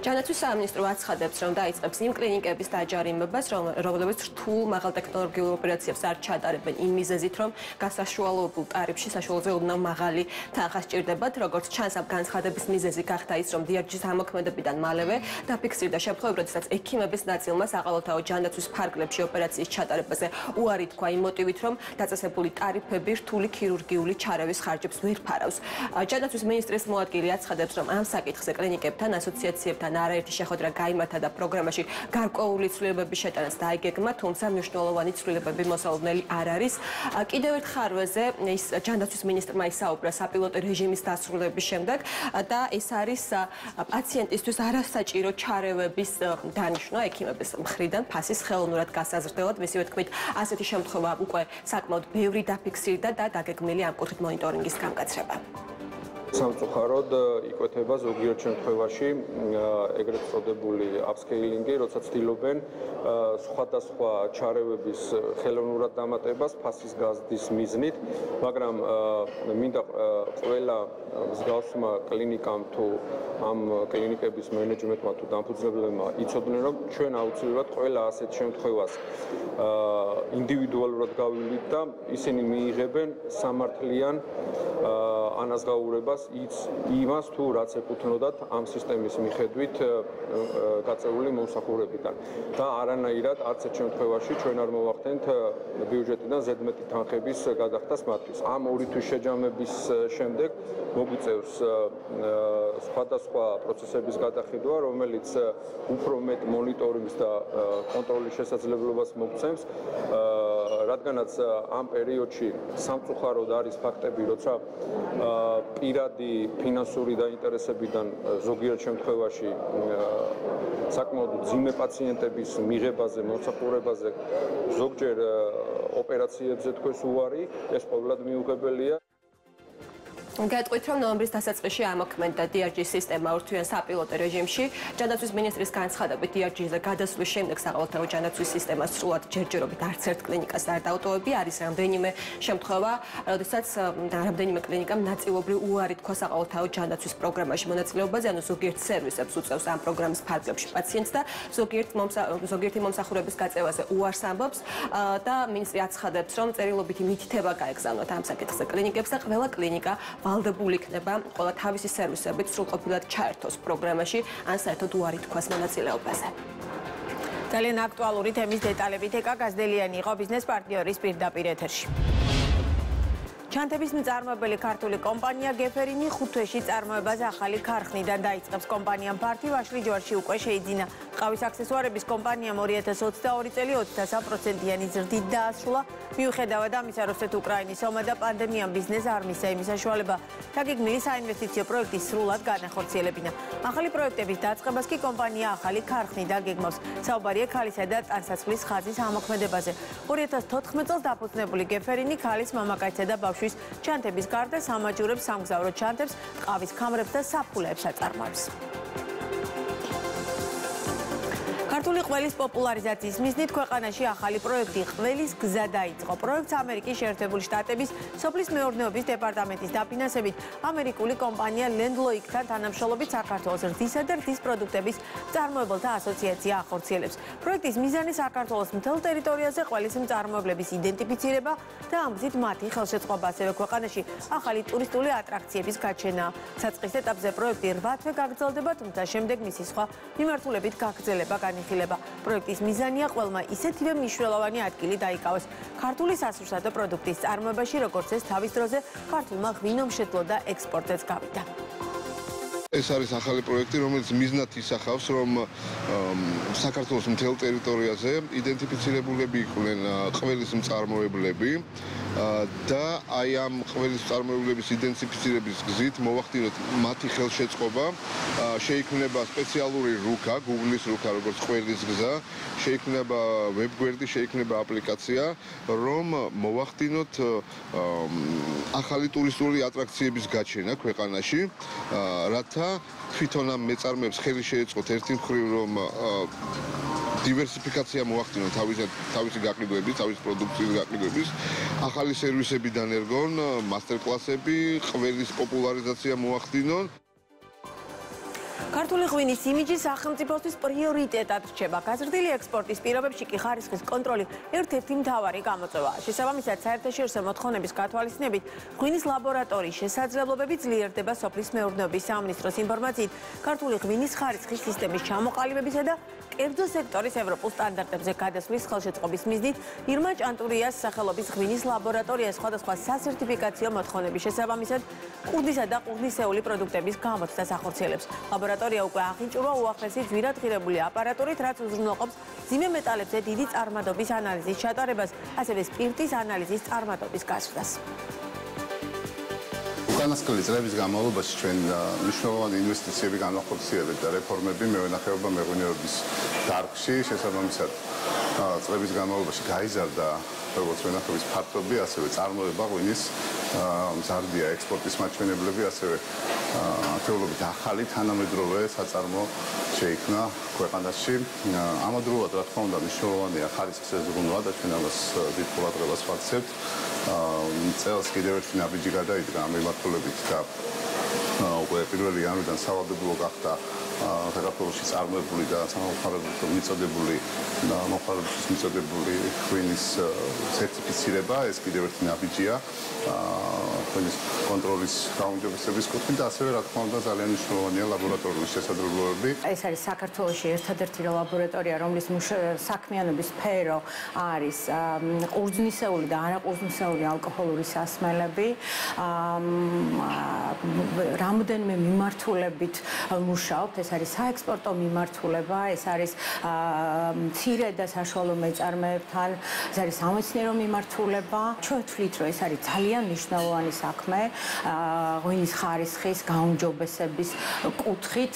ჯანაცვის სამინისტრო აცხადებს, რომ დაიწყებს იმ კლინიკების დაჯარიმებას, რომლებიც რთულ მაღალტექნოლოგიურ ოპერაციებს არ ჩატარებენ იმ მიზეზით, რომ გასაშუალოებულ ტარიფში საშუალოზე უნდა მაღალი თანხა სჭირდებათ, როგორც ჩანს ამ განცხადების მიზეზი გახდა ის, რომ DRG-ის ამოქმედებიდან მალევე დაფიქსირდა შემთხვევები, როდესაც ექიმების ნაწილმა საყოველთაო ჯანაცვის ფარგლებში ოპერაციის ჩატარებაზე უარი თქვა იმ მოტივით, რომ დაწესებული ტარიფები რთული ქირურგიული ჩარევის ხარჯებს ვერ ფარავს. ჯანაცვის მინისტრის მოადგილე აცხადებს, რომ ამ საკითხზე კლინიკებთან ასოციაციებთან და არაერთი შეხვედრა გამართა და პროგრამაში გარკვეული ცვლილებების შეტანას დაიგეგმა, თუმცა მნიშვნელოვანი ცვლილებები მოსალოდნელი არ არის. კიდევ ერთ ხარვეზე ის ჯანდაცვის მინისტრმა ისაუბრა საპილოტო რეჟიმის დასრულების შემდეგ და ეს არის პაციენტისთვის არასაჭირო ჩარევების დანიშნვა ექიმების მხრიდან ფასის ხელოვნურად გასაზრდელად, მისივე თქმით, ასეთი შემთხვევა უკვე საკმაოდ ბევრი დაფიქსირდა და დაგეგმილი ამ კუთხით მონიტორინგის გამკაცრება. სამწუხაროდ იკვეთება ზოგიერთ შემთხვევაში ეგრეთ წოდებული აპსკეილინგი, როცა ცდილობენ სხვადასხვა ჩარევების ხელოვნურად დამატებას ფასის გაზდის მიზნით, მაგრამ მინდა ყველა მსგავსმა კლინიკამ თუ ამ კლინიკების მენეჯმენტმა თუ დამფუძნებლებმა იცოდნენ, რომ ჩვენ აუცილებლად ყველა ასეთ შემთხვევას ინდივიდუალურად გავივლით და ისინი მიიღებენ სამართლიან ანაზღაურებას იც იმას თუ რაც ეკუთვნოდათ ამ სისტემის მიხედვით გაწეული მომსახურებიდან და არანაირად არც ერთ შემთხვევაში ჩვენ არ მოვახდენთ ბიუჯეტიდან ზედმეტი თანხების გადახდას მათთვის. ამ ორი თვის შეჯამების შემდეგ მოგვიწევს სხვადასხვა პროცესების გადახედვა რომელიც უფრო მეტ მონიტორინგს და კონტროლის შესაძლებლობას მოგცემს რადგანაც ამ პერიოდში სამწუხაროდ არის ფაქტები როცა პირადი ფინანსური დაინტერესებიდან ზოგიერთ შემთხვევაში საკმაოდ ძიმე პაციენტების მიღებაზე, მოსახურებაზე ზოგჯერ ოპერაციებზე თქვენს უარი ეს ყოველად მიუღებელია გეტყვით რომ ნოემბრის დასაწყისში ამოქმედდა DRG სისტემა ურთვიან საპილოტო რეჟიმში. ჯანდაცვის მინისტრის განცხადებით DRG-ზე გადასვლის შემდეგ საყოველთაო ჯანდაცვის სისტემა სრულად ჯერჯერობით არც ერთ კლინიკას არ დაუტოვებია. არის რამდენიმე შემთხვევა, როდესაც რამდენიმე კლინიკამ ნაწილობრივ უარი თქვა საყოველთაო ჯანდაცვის პროგრამაში მონაწილეობაზე, ანუ ზოგიერთ სერვისებს უწევს ამ პროგრამის ფარგლებში პაციენტს და ზოგიერთ ზოგიერთი მომსახურების გაწევაზე უარს ამბობს და მინისტრი აცხადებს, რომ წერილობითი მითითება გაეგზავნოთ ამ საკითხზე კლინიკებს და ყველა კლინიკა ვალდებული იქნება ყველა თავისი სერვისებით სრულყოფილად ჩაერთოს პროგრამაში ან საერთოდ უარი თქვას მონაწილეობაზე. ძალიან აქტუალური თემის დეტალებით ეკა გაზდელიანი იყო ბიზნეს პარტნიორის პირდაპირ ეთერში. ჩანთების მწარმოებელი ქართული კომპანია გეფერინი ხუთვეში წარმოებას ახალი ქარხნიდან დაიწყებს. კომპანიამ ფართი ვაშლი ჯვარში უკვე შეიძინა. ყავის აქსესუარების კომპანიამ 2022 წელი 23%-იანი ზრდით დაასრულა. მიუხედავად ამისა რუსეთ უკრაინის ომმა და პანდემიამ ბიზნეს არ მისცა იმის საშუალება. თაგიგმილი საინვესტიციო პროექტი სრულად განახორციელებინა. ახალი პროექტების დაწყებას კი კომპანია ახალი ქარხნიდან გეგმავს. საუბარია ქალისა და ტანსაცმლის ხაზის ამოქმედებაზე. 2014 წელს დაფუძნებული გეფერინი ქალის მამაკაცსა და ბავშვ ბავშვის ჩანთების გარდა სამაჯურებს სამგზავრო ჩანთებს, ყავის ქამრებს და საფულეებს აწარმოებს. ქართული ყველის პოპულარიზაციის მიზნით ქვეყანაში ახალი პროექტი ყველის გზა დაიწყო. პროექტს ამერიკის შეერთებული შტატების სოფლის მეურნეობის დეპარტამენტის დაფინანსებით ამერიკული კომპანია Landloic-თან თანამშრომლობით საქართველოს რძისა და რძის პროდუქტების მწარმოებელთა ასოციაცია ახორციელებს. პროექტის მიზანი საქართველოს მთელ ტერიტორიაზე ყველის მწარმოებლების იდენტიფიცირება და ამ გზით მათი ხელშეწყობა ასევე ქვეყანაში ახალი ტურისტული ატრაქციების გაჩენა. საწყის ეტაპზე პროექტი 8 თვე გაგრძელდება, თუმცა შემდეგ მისი სხვა მიმართულებით გაგრძელება განიხილება. განხილება. პროექტის მიზანია ყველმა ისეთივე მნიშვნელოვანი ადგილი დაიკავოს ქართული სასურსათო პროდუქტის წარმოებაში, როგორც ეს თავის დროზე ქართულმა ღვინომშეთლო და ექსპორტეც გავიდა. ეს არის ახალი პროექტი, რომელიც მიზნად ისახავს, რომ საქართველოს მთელ ტერიტორიაზე იდენტიფიცირებულები იყვნენ ყველის მწარმოებლები და აი ამ ყველის მწარმოებლების იდენტიფიცირების გზით მოვახდინოთ მათი ხელშეწყობა, შეიქმნება სპეციალური რუკა, Google-ის რუკა, როგორც ყველის გზა, შეიქმნება ვებგვერდი, შეიქმნება აპლიკაცია, რომ მოვახდინოთ ახალი ტურისტული ატრაქციების გაჩენა ქვეყანაში, რათა თვითონ ამ მეწარმეებს ხელი შეეწყოთ ერთი მხრივ რომ დივერსიფიკაცია მოახდინონ თავისი თავისი გაყიდვების, თავისი პროდუქციის გაყიდვების, ახალი სერვისებიდან ერგონ, მასტერკლასები, ყველის პოპულარიზაცია მოახდინონ. ქართული ღვინის იმიჯი სახელმწიფოსთვის პრიორიტეტად რჩება. გაზრდილი ექსპორტის პირობებში კი ხარისხის კონტროლი ერთ-ერთი მთავარი გამოწვევაა. შესაბამისად, საერთაშორისო მოთხოვნების გათვალისწინებით, ღვინის ლაბორატორიის შესაძლებლობები ძლიერდება სოფლის მეურნეობის სამინისტროს ინფორმაციით. ქართული ღვინის ხარისხის სისტემის ჩამოყალიბებისა და კერძო სექტორის ევროპულ სტანდარტებზე გადასვლის ხელშეწყობის მიზნით ირმა ჭანტურიას სახელობის ღვინის ლაბორატორია სხვადასხვა სასერტიფიკაციო მოთხოვნების შესაბამისად ყურძისა და ყურძნისეული პროდუქტების გამოცდას ახორციელებს. ლაბორატორია უკვე აღიჭურვა უახლესი ძვირადღირებული აპარატურით, რაც უზრუნველყოფს ძიმე მეტალებზე დიდი წარმადობის ანალიზის ჩატარებას, ასევე სპირტის ანალიზის წარმადობის გასვლას. უკანასკნელი წლების განმავლობაში ჩვენ მნიშვნელოვანი ინვესტიციები განახორციელებთ და რეფორმები მევენახეობა მეღვინეობის დარგში შესაბამისად წლების განმავლობაში გაიზარდა როგორც მენახების ფაქტობი, ასევე წარმოება ღვინის მზარდია ექსპორტის მაჩვენებლები, ასევე ათეულობით ახალი თანამედროვე საწარმო შეიქმნა ქვეყანაში. ამავდროულად, რა თქმა უნდა, მნიშვნელოვანია ხარისხის ზრუნვა და ჩვენ ამას დიდ ყურადღებას ვაქცევთ. წელს კიდევ ერთი ნაბიჯი გადაიდგა ამ მიმართულებით და უკვე 1 იანვრიდან სავალდებულო გახდა საქართველოსი წარმოებული და სამოხარებულო მიწოდებული და მოხარებულს მიწოდებული ღვინის სერტიფიცირება ეს კიდევ ერთი ნაბიჯია ღვინის კონტროლის გაუმჯობესების კუთხით და ასევე რა თქმა უნდა ძალიან მნიშვნელოვანია ლაბორატორიული შესაძლებლობები. ეს არის საქართველოსი ერთადერთი ლაბორატორია რომლის საქმიანობის სფერო არის ყურძნისეული და არაყურძნისეული ალკოჰოლური სასმელები. რამოდენიმე მიმართულებით მუშაობთ. ეს ეს არის საექსპორტო მიმართულება, ეს არის მცირე და საშუალო მეწარმეებთან, ეს არის სამეცნიერო მიმართულება. ჩვენ ვთვლით, რომ ეს არის ძალიან მნიშვნელოვანი საქმე ღვინის ხარისხის გაუმჯობესების კუთხით.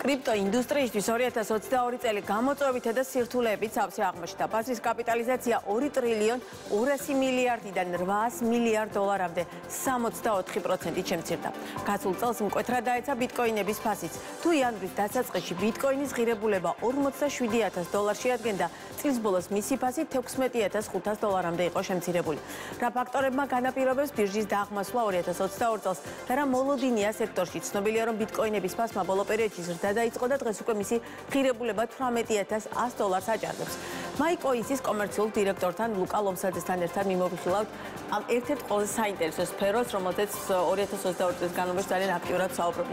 კრიპტო ინდუსტრიისთვის 2022 წელი გამოწვევითა და სირთულეებით სავსე აღმოჩნდა. ბაზრის კაპიტალიზაცია 2 ტრილიონ 200 მილიარდიდან 800 მილიარდ დოლარამდე 64%-ით შემცირდა. გასულ წელს მკვეთრად დაეცა ბიტკოინების ფასიც. თუ იანვრის დასაწყისში ბიტკოინის ღირებულება 47000 დოლარს შეადგენდა, წლის ბოლოს მისი ფასი 16500 დოლარამდე იყო შემცირებული. რა ფაქტორებმა განაპირობებს ბირჟის დაღმასვლა 2022 წელს და რა მოლოდინია სექტორში? ცნობილია რომ ბიტკოინების ფასმა ბოლო პერიოდში ზრდა დაიწყო და დღეს უკვე მისი ღირებულება 18100 დოლარს აჭარბებს. მაიკოისის კომერციულ დირექტორთან ლუკა ლომსაძესთან ერთად მიმოვიხილავთ ამ ერთ-ერთ ყველაზე საინტერესო სფეროს, რომელზეც 2022 წლის განმავლობაში ძალიან აქტიურად საუბრობთ.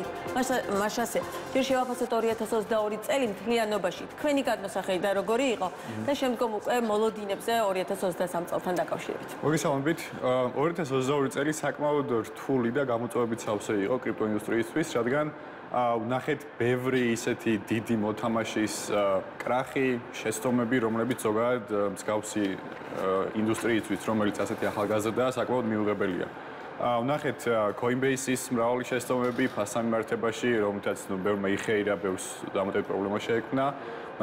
მაშასე, ჯერ შევაფასოთ 2022 წელი მთლიანობაში. თქვენი გადმოსახედი და როგორი იყო და შემდგომ უკვე მოლოდინებზე 2023 წელთან დაკავშირებით. მოგესალმებით. 2022 წელი საკმაოდ რთული და გამოწვევებით სავსე იყო კრიპტოინდუსტრიისთვის, რადგან ვნახეთ ბევრი ისეთი დიდი მოთამაშის კრახი, შეცდომები, რომლებიც ზოგადად მსგავსი ინდუსტრიისთვის, რომელიც ასეთი ახალგაზრდაა, საკმაოდ მიუღებელია. ვნახეთ Coinbase-ის მრავალი შეცდომები ფასამიმართებაში, რომელთაც ნუ ბევრმა იხეირა, ბევრს დამატებით პრობლემა შეექმნა.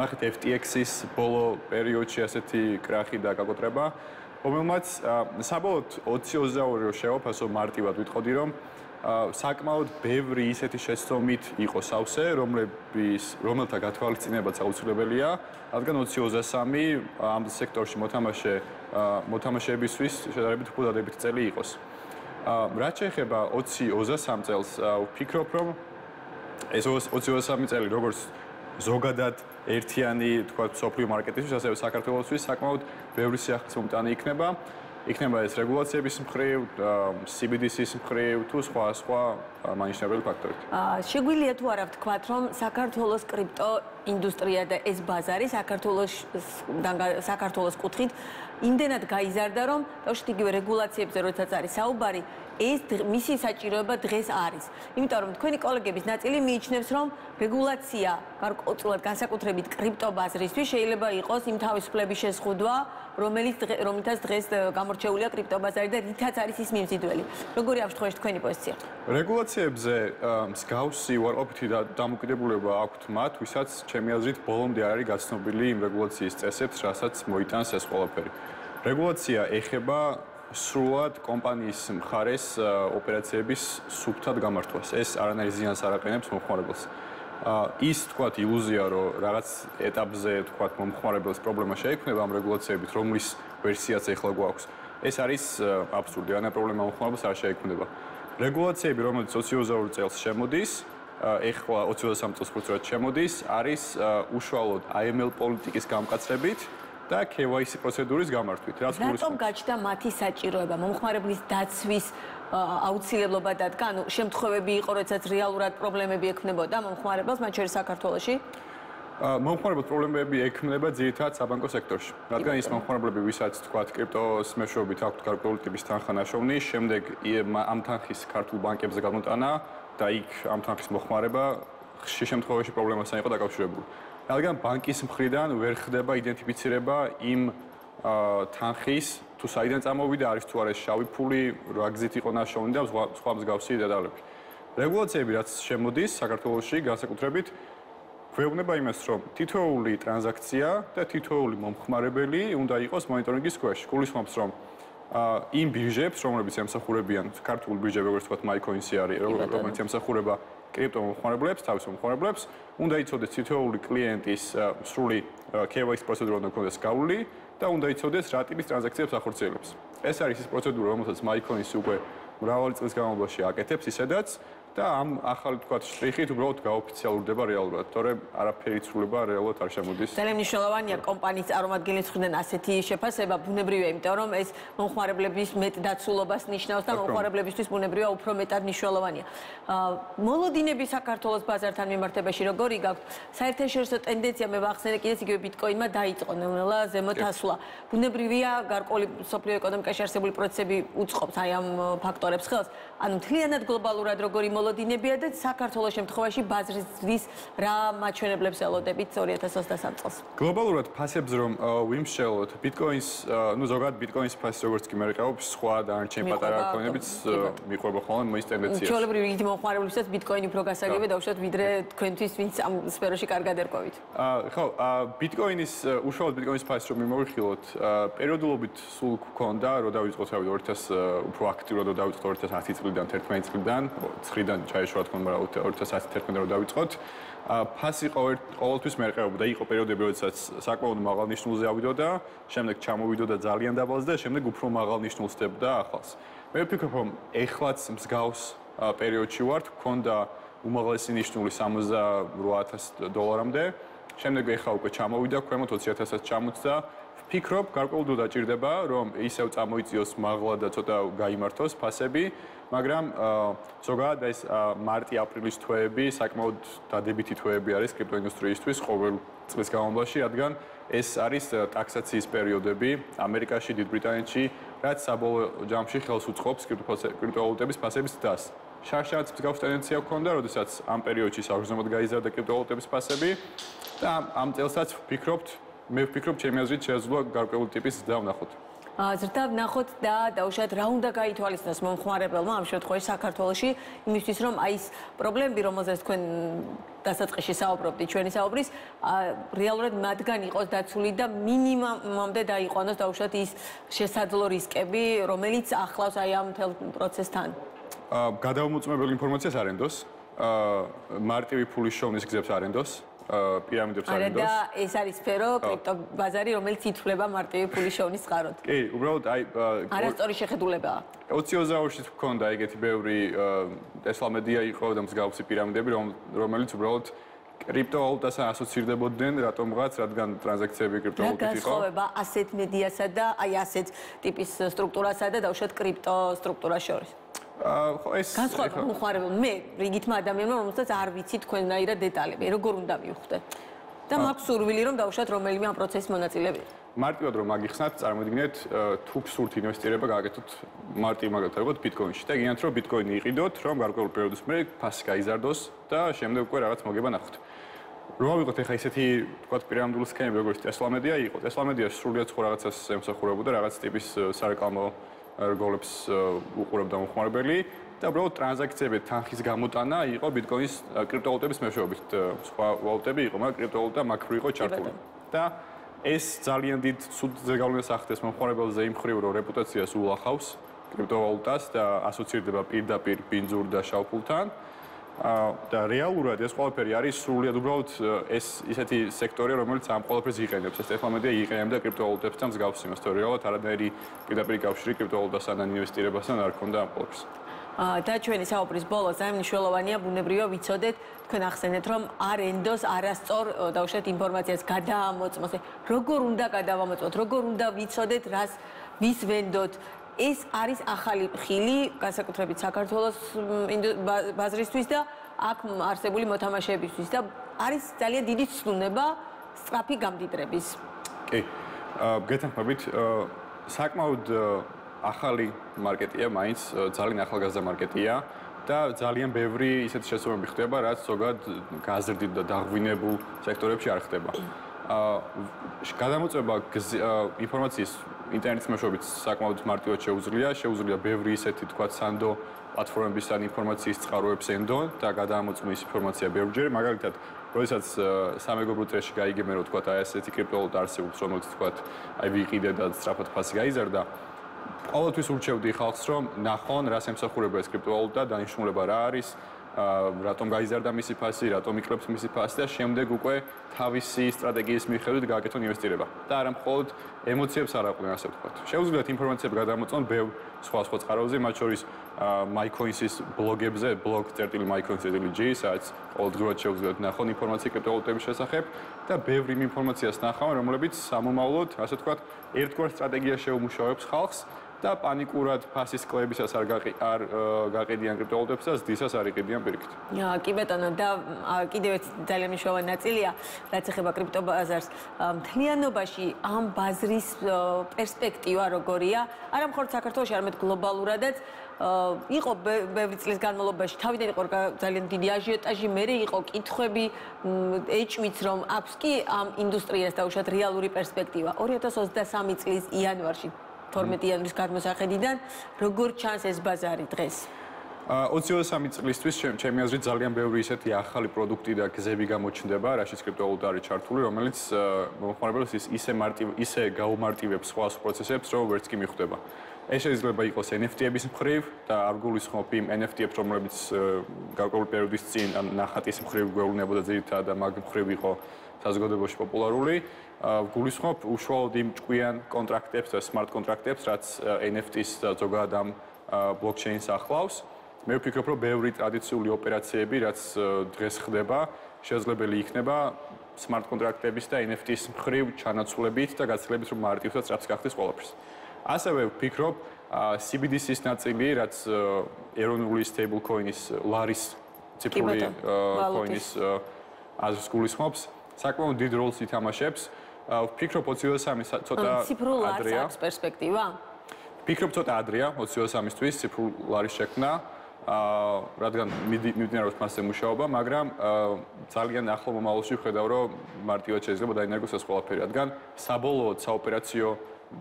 ვნახეთ FTX-ის ბოლო პერიოდში ასეთი კრახი და გაკოტრება, რომელმაც საბოლოოდ 2022 რო შევაფასო მარტივად ვიტყოდი, რომ საკმაოდ ბევრი ისეთი შეცდომით იყო სავსე, რომლების რომელთა გათვალისწინებაც აუცილებელია, რადგან 2023 ამ სექტორში მოთამაშე მოთამაშეებისთვის შედარებით უფრო დადებითი წელი იყოს. რაც შეეხება 2023 წელს, ვფიქრობ, რომ ეს 2023 წელი როგორც ზოგადად ერთიანი, თქვა, სოფლიო მარკეტისთვის, ასევე საქართველოსთვის საკმაოდ ბევრი სიახლის მომტანი იქნება. იქნება ეს რეგულაციების მხრივ, CBDC-ის მხრივ თუ სხვა სხვა მანიშნებელი ფაქტორით. შეგვიძლია თუ არა ვთქვათ, რომ საქართველოს კრიპტო ინდუსტრია და ეს ბაზარი საქართველოს საქართველოს კუთხით იმდენად გაიზარდა, რომ თავშეთ იგივე რეგულაციებზე როდესაც არის საუბარი, ეს მისი საჭიროება დღეს არის. იმიტომ რომ თქვენი კოლეგების ნაწილი მიიჩნევს, რომ რეგულაცია გარკვეულად განსაკუთრებით კრიპტობაზრისთვის შეიძლება იყოს იმ თავისუფლების შეზღუდვა, რომელიც რომელთაც დღეს გამორჩეულია კრიპტობაზარი და რითაც არის ის მიმზიდველი. როგორი შემთხვევაში თქვენი პოზიცია? რეგულაციებზე მსგავსი უარყოფითი დამოკიდებულება აქვთ მათ, ვისაც ჩემი აზრით ბოლომდე არ არის გაცნობილი იმ რეგულაციის წესებს, რასაც მოიტანს ეს ყველაფერი. რეგულაცია ეხება სრულად კომპანიის მხარეს ოპერაციების სუფთად გამართვას. ეს არანაირ ზიანს არ აყენებს მომხმარებელს. ის თქვათ ილუზია რომ რაღაც ეტაპზე თქვათ მომხმარებელს პრობლემა შეექმნება ამ რეგულაციებით რომლის ვერსიაც ეხლა გვაქვს ეს არის აბსურდი ანა პრობლემა მომხმარებელს არ შეექმნება რეგულაციები რომელიც 22 წელს შემოდის ეხლა 23 წელს ფუძრად შემოდის არის უშუალოდ AML პოლიტიკის გამკაცრებით და KYC პროცედურის გამართვით. რაც გულისხმობს. რატომ გაჩნდა მათი საჭიროება მომხმარებლის დაცვის აუცილებლობა დადგა? ანუ შემთხვევები იყო, როდესაც რეალურად პრობლემები ექნებოდა მომხმარებელს, მათ შორის საქართველოში? მომხმარებელს პრობლემები ექმნება ძირითადად საბანკო სექტორში. რადგან ის მომხმარებლები, ვისაც თქვა კრიპტოს მეშვეობით აქვთ გარკვეული ტიპის თანხა ნაშოვნი, შემდეგ ამ თანხის ქართულ ბანკებზე გამოტანა და იქ ამ თანხის მოხმარება ხშირ შემთხვევაში პრობლემასთან იყო დაკავშირებული. რადგან ბანკის მხრიდან ვერ ხდება იდენტიფიცირება იმ თანხის თუ საიდან წამოვიდა არის თუ არა შავი ფული, რა გზით იყო ნაშოვნი და სხვა მსგავსი დეტალები. რეგულაციები რაც შემოდის საქართველოსში განსაკუთრებით გვეუბნება იმას, რომ თითოეული ტრანზაქცია და თითოეული მომხმარებელი უნდა იყოს მონიტორინგის ქვეშ. გულისხმობს, რომ იმ ბირჟებს, რომლებიც ემსახურებიან ქართულ ბირჟებს, როგორც თქვა MyCoins-ი არის, რომელიც ემსახურება კრიპტომომხმარებლებს, თავის მომხმარებლებს, უნდა იცოდეს თითოეული კლიენტის სრული KYC პროცედურა უნდა ქონდეს გავლილი და უნდა იცოდეს რა ტიპის ტრანზაქციებს ახორციელებს. ეს არის ის პროცედურა, რომელსაც MyCoins უკვე მრავალი წლის განმავლობაში აკეთებს, ისედაც და ამ ახალი თქვა შტრიხით უბრალოდ გაოფიციალურდება რეალურად, თორემ არაფერი ცვლილება რეალურად არ შემოდის. ძალიან მნიშვნელოვანია კომპანიის წარმომადგენლის მხრიდან ასეთი შეფასება, ბუნებრივია, იმიტომ რომ ეს მომხმარებლების მეტ დაცულობას ნიშნავს და მომხმარებლებისთვის ბუნებრივია უფრო მეტად მნიშვნელოვანია. მოლოდინები საქართველოს ბაზართან მიმართებაში როგორი გაქვთ? საერთაშორისო ტენდენცია მე ვახსენე კიდეც იგივე ბიტკოინმა დაიწყო ნელა ზემოთ ასვლა. ბუნებრივია გარკვეული სოფლიო ეკონომიკაში არსებული პროცესები უწყობს აი ამ ფაქტორებს ხელს. ანუ მთლიანად გლობალურად როგორი ველოდინებია და საქართველოს შემთხვევაში ბაზრის რა მაჩვენებლებს ელოდებით 2023 წელს? გლობალურად ფასებს რომ ვიმშელოთ ბიტკოინს, ну ზოგადად ბიტკოინს ფასი როგორც კი მერყეობს, სხვა დანარჩენი პატარა კოინებიც მიყვება ხოლმე მოის ტენდენციას. ჩვეულებრივ იგი მომხმარებლისას ბიტკოინი უფრო გასაგებია და უშუალოდ ვიდრე თქვენთვის ვინც ამ სფეროში კარგად ერკვევით. აა ხო, ბიტკოინის უშუალოდ ბიტკოინის ფასი რომ მიმოვიხილოთ, პერიოდულობით სულ გქონდა, რომ დავიწყოთ რავი 2000 უფრო აქტიურად რომ დავიწყოთ 2010 წლიდან 11 წლიდან, 9-დან ჩაეშვა თქო, მაგრამ 2010-11 რომ დავიწყოთ. ფასი ყოველთვის მერყეობდა, იყო პერიოდები, როდესაც საკმაოდ მაღალ ნიშნულზე ავიდოდა, შემდეგ ჩამოვიდოდა ძალიან დაბალზე და შემდეგ უფრო მაღალ ნიშნულს დებდა ახალს. მე ვფიქრობ, რომ ეხლაც მსგავს პერიოდში ვართ, ქონდა უმაღლესი ნიშნული 68000 დოლარამდე. შემდეგ ეხლა უკვე ჩამოვიდა ქვემოთ 20000-ად ჩამოწდა. ვფიქრობ, გარკვეულდო დაჭირდება, რომ ისევ წამოიწიოს მაღლა და ცოტა გაიმართოს ფასები, მაგრამ ზოგადად ეს მარტი-აპრილის თვეები საკმაოდ დადებითი თვეები არის კრიპტოინდუსტრიისთვის ყოველ წლის განმავლობაში, რადგან ეს არის ტაქსაციის პერიოდები ამერიკაში, დიდ ბრიტანეთში, რაც საბოლოო ჯამში ხელს უწყობს კრიპტოვალუტების ფასების დას. შარშაც მსგავს ტენდენცია ჰქონდა, როდესაც ამ პერიოდში საგრძნობად გაიზარდა კრიპტოვალუტების ფასები და ამ წელსაც ვფიქრობთ, მე ვფიქრობ, ჩემი აზრით შეეძლო გარკვეული ტიპის ზრდა ვნახოთ. ზრდა ვნახოთ და დაუშვათ რა უნდა გაითვალისწინოს მომხმარებელმა ამ შემთხვევაში საქართველოში, იმისთვის რომ აი ეს პრობლემები, რომელზეც თქვენ დასაწყისში საუბრობდით ჩვენი საუბრის, რეალურად მათგან იყოს დაცული და მინიმუმამდე დაიყვანოს დაუშვათ ის შესაძლო რისკები, რომელიც ახლავს აი ამ მთელ პროცესთან. გადაუმოწმებელი ინფორმაციას არენდოს. აა მარტივი ფულის შოვნის გზებს არენდოს. პირამიდებს არენდოს. არა და ეს არის სფერო კრიპტო ბაზარი, რომელიც ითვლება მარტივი ფულის შოვნის წყაროდ. კი, უბრალოდ აი არასწორი შეხედულებაა. 20-ზე ვქონდა ეგეთი ბევრი ტესლა მედია იყო და მსგავსი პირამიდები, რომელიც უბრალოდ კრიპტოვალუტასთან ასოცირდებოდნენ, რატომღაც, რადგან ტრანზაქციები კრიპტოვალუტით იყო. რა განსხვავება ასეთ მედიასა და აი ასეთ ტიპის სტრუქტურასა და დაუშვათ კრიპტო სტრუქტურას შორის? ხო ეს განსხვავება მოხარებულ მე რიგითმა ადამიანმა რომელსაც არ ვიცი თქვენნაირად დეტალები როგორ უნდა მივხვდე? და მაქვს სურვილი რომ დავუშვათ რომელიმე ამ პროცესის მონაწილე მარტივად რომ მაგიხსნათ წარმოიდგინეთ თუ გსურთ ინვესტირება გააკეთოთ მარტივ მაგალითად როგორც ბიტკოინში. და გინათ რომ ბიტკოინი იყიდოთ რომ გარკვეულ პერიოდის მერე ფასი გაიზარდოს და შემდეგ უკვე რაღაც მოგება ნახოთ. რომ ავიღოთ ახლა ისეთი თქვა პირამიდული სქემები როგორც ტესლა მედია იყო. ტესლა მედია სრულიად სხვა რაღაცას ემსახურებოდა რაღაც ტიპის სარეკლამო რგოლებს უყურებდა მომხმარებელი და უბრალოდ ტრანზაქციები თანხის გამოტანა იყო ბიტკოინის კრიპტოვალუტების მეშვეობით. სხვა ვალუტები იყო მაგრამ კრიპტოვალუტა მაკრო იყო ჩართული. და ეს ძალიან დიდ სუდზე გავლენას ახდენს მომხმარებელზე იმ ხრივ რომ რეპუტაციას უახლავს კრიპტოვალუტას და ასოცირდება პირდაპირ ბინძურ და შავფულთან და რეალურად ეს ყველაფერი არის სრულიად უბრალოდ ეს ისეთი სექტორი რომელიც ამ ყველაფერს იყენებს. ეს ტექნოლოგია იყენებდა კრიპტოვალუტებთან მსგავს იმას თორე რეალურად არადერი პირდაპირ კავშირი კრიპტოვალუტასთან ან ინვესტირებასთან არ ქონდა ამ ყველაფერს და ჩვენი საუბრის ბოლოს აი მნიშვნელოვანია ბუნებრივია ვიცოდეთ თქვენ ახსენეთ რომ არ ენდოს არასწორ დაუშვათ ინფორმაციას გადაამოწმოს როგორ უნდა გადავამოწმოთ როგორ უნდა ვიცოდეთ რას ვის ვენდოთ ეს არის ახალი ხილი განსაკუთრებით საქართველოს ბაზრისთვის და აქ არსებული მოთამაშეებისთვის და არის ძალიან დიდი ცნუნება სწრაფი გამდიდრების. კი. გეთანხმებით, საკმაოდ ახალი მარკეტია, მაინც ძალიან ახალგაზრდა მარკეტია და ძალიან ბევრი ისეთი შესაძლებლობები ხდება, რაც ზოგად გაზრდილ და დაღვინებულ სექტორებში არ ხდება. აა გადამოწება ინფორმაციის ინტერნეტის მეშვეობით საკმაოდ მარტივად შეუძლია, შეუძლია ბევრი ისეთი თქვა სანდო პლატფორმების ან ინფორმაციის წყაროებს ენდონ და გადაამოწმოს ინფორმაცია ბევრჯერ, მაგალითად, როდესაც სამეგობრო წრეში გაიგებენ რომ თქვა აი ესეთი კრიპტოვალუტა არსებობს, რომელიც თქვა აი ვიყიდე და სწრაფად ფასი გაიზარდა, ყოველთვის ურჩევდი ხალხს რომ ნახონ რას ემსახურება ეს კრიპტოვალუტა, დანიშნულება რა არის, რატომ გაიზარდა მისი ფასი, რატომ იკლებს მისი ფასი და შემდეგ უკვე თავისი სტრატეგიის მიხედვით გააკეთონ ინვესტირება. და არა მხოლოდ ემოციებს არ აყვნენ ასე ვთქვათ. შეუძლიათ ინფორმაციები გადამოწონ ბევრ სხვა სხვა წყაროებზე, მათ შორის MyCoins-ის ბლოგებზე, blog.mycoins.gr, სადაც ყოველდღიურად შეუძლიათ ნახონ ინფორმაცია კრიპტოვალუტების შესახებ და ბევრი ინფორმაციას ნახავენ, რომლებიც სამომავლოდ, ასე ვთქვათ, ერთგვარ სტრატეგიას შეუმუშავებს ხალხს და პანიკურად ფასის კლებისას არ არ გაყიდიან კრიპტოვალუტებს და ზდისას არ იყიდიან პირიქით. კი ბეტონო და კიდევ ერთი ძალიან მნიშვნელოვანი ნაწილია რაც ეხება კრიპტობაზარს მთლიანობაში ამ ბაზრის პერსპექტივა როგორია არა მხოლოდ საქართველოს არამედ გლობალურადაც იყო ბევრი წლის განმავლობაში თავიდან იყო ძალიან დიდი აჟიოტაჟი, მე იყო კითხვები ეჭვიც რომ აქვს კი ამ ინდუსტრიას დაუშვათ რეალური პერსპექტივა. 2023 წლის იანვარში 12 იანვრის გადმოსახედიდან როგორ ჩანს ეს ბაზარი დღეს? 23 წლისთვის ჩემი აზრით ძალიან ბევრი ისეთი ახალი პროდუქტი და გზები გამოჩნდება, რაშიც კრიპტოვალუტა არის ჩართული, რომელიც მომხმარებელს ისე მარტივ ისე გაუმარტივებს სხვა პროცესებს, რომ ვერც კი მიხვდება. ეს შეიძლება იყოს NFT-ების მხრივ და არ გულისხმობ იმ NFT-ებს, რომლებიც გარკვეული პერიოდის წინ ნახატის მხრივ გვეუბნებოდა ძირითადად და მაგ მხრივ იყო საზოგადოებაში პოპულარული. გულისხმობ უშუალოდ იმ ჭკვიან კონტრაქტებს და smart კონტრაქტებს, რაც NFT-ს ზოგადად ამ blockchain-ს ახლავს. მე ვფიქრობ, რომ ბევრი ტრადიციული ოპერაციები, რაც დღეს ხდება, შესაძლებელი იქნება smart კონტრაქტების და NFT-ს მხრივ ჩანაცვლებით და გაცილებით, რომ მარტივად სწრაფს გახდეს ყველაფერს. ასევე ვფიქრობ CBDC-ის ნაწილი, რაც ეროვნული stable coin-ის ლარის ციფრული coin-ის აზრს გულისხმობს, საკმაოდ დიდ როლს ითამაშებს. ვფიქრობ 23 ცოტა ციფრულ პერსპექტივა? ვფიქრობ ცოტა ადრეა 23-ისთვის ციფრულ ლარის შექმნა. აა რადგან მიმდინარეობს მასზე მუშაობა, მაგრამ ძალიან ახლო მომავალში ვხედავ, რომ მარტივად შეიძლება დაინერგოს ეს ყველაფერი, რადგან საბოლოოდ საოპერაციო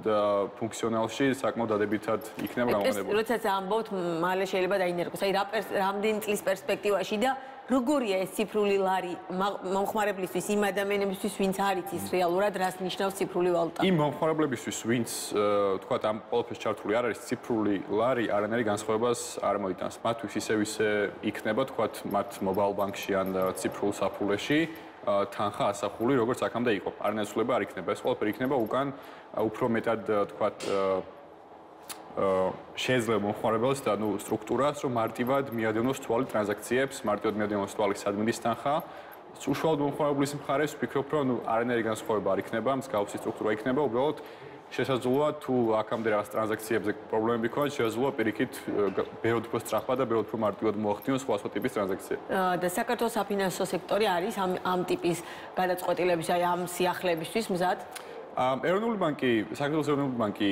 და ფუნქციონალში საკმაოდ დადებითად იქნება გამოყენებული. როდესაც ამბობთ, მალე შეიძლება დაინერგოს. აი რა რამდენი წლის პერსპექტივაში და როგორია ეს ციფრული ლარი მომხმარებლისთვის, იმ ადამიანებისთვის, ვინც არის ის რეალურად რას ნიშნავს ციფრული ვალუტა? იმ მომხმარებლებისთვის, ვინც თქვა ამ ყოველთვის ჩართული არ არის ციფრული ლარი, არანაირი განსხვავებას არ მოიტანს. მათთვის ისე ისე იქნება, თქვა მათ mobile bank-ში ან ციფრულ საფულეში თანხა ასახული, როგორც აქამდე იყო. არანაცვლება არ იქნება. ეს ყველაფერი იქნება უკან უფრო მეტად თქვა შეიძლება მომხმარებელს და ნუ სტრუქტურას, რომ მარტივად მიადენოს თვალი ტრანზაქციებს, მარტივად მიადენოს თვალი სადმინის თანხა. უშუალოდ მომხმარებლის მხარეს ვფიქრობ, რომ ნუ არანაირი განსხვავება არ იქნება, მსგავსი სტრუქტურა იქნება, უბრალოდ შესაძლოა თუ აქამდე რაღაც ტრანზაქციებზე პრობლემები ქონდეს, შესაძლოა პირიქით ბევრად უფრო სწრაფად და ბევრად უფრო მარტივად მოახდინოს სხვა სხვა ტიპის ტრანზაქციები. და საქართველოს საფინანსო სექტორი არის ამ ამ ტიპის გადაწყვეტილების, აი ამ სიახლეებისთვის მზად? ეროვნული ბანკი, საქართველოს ეროვნული ბანკი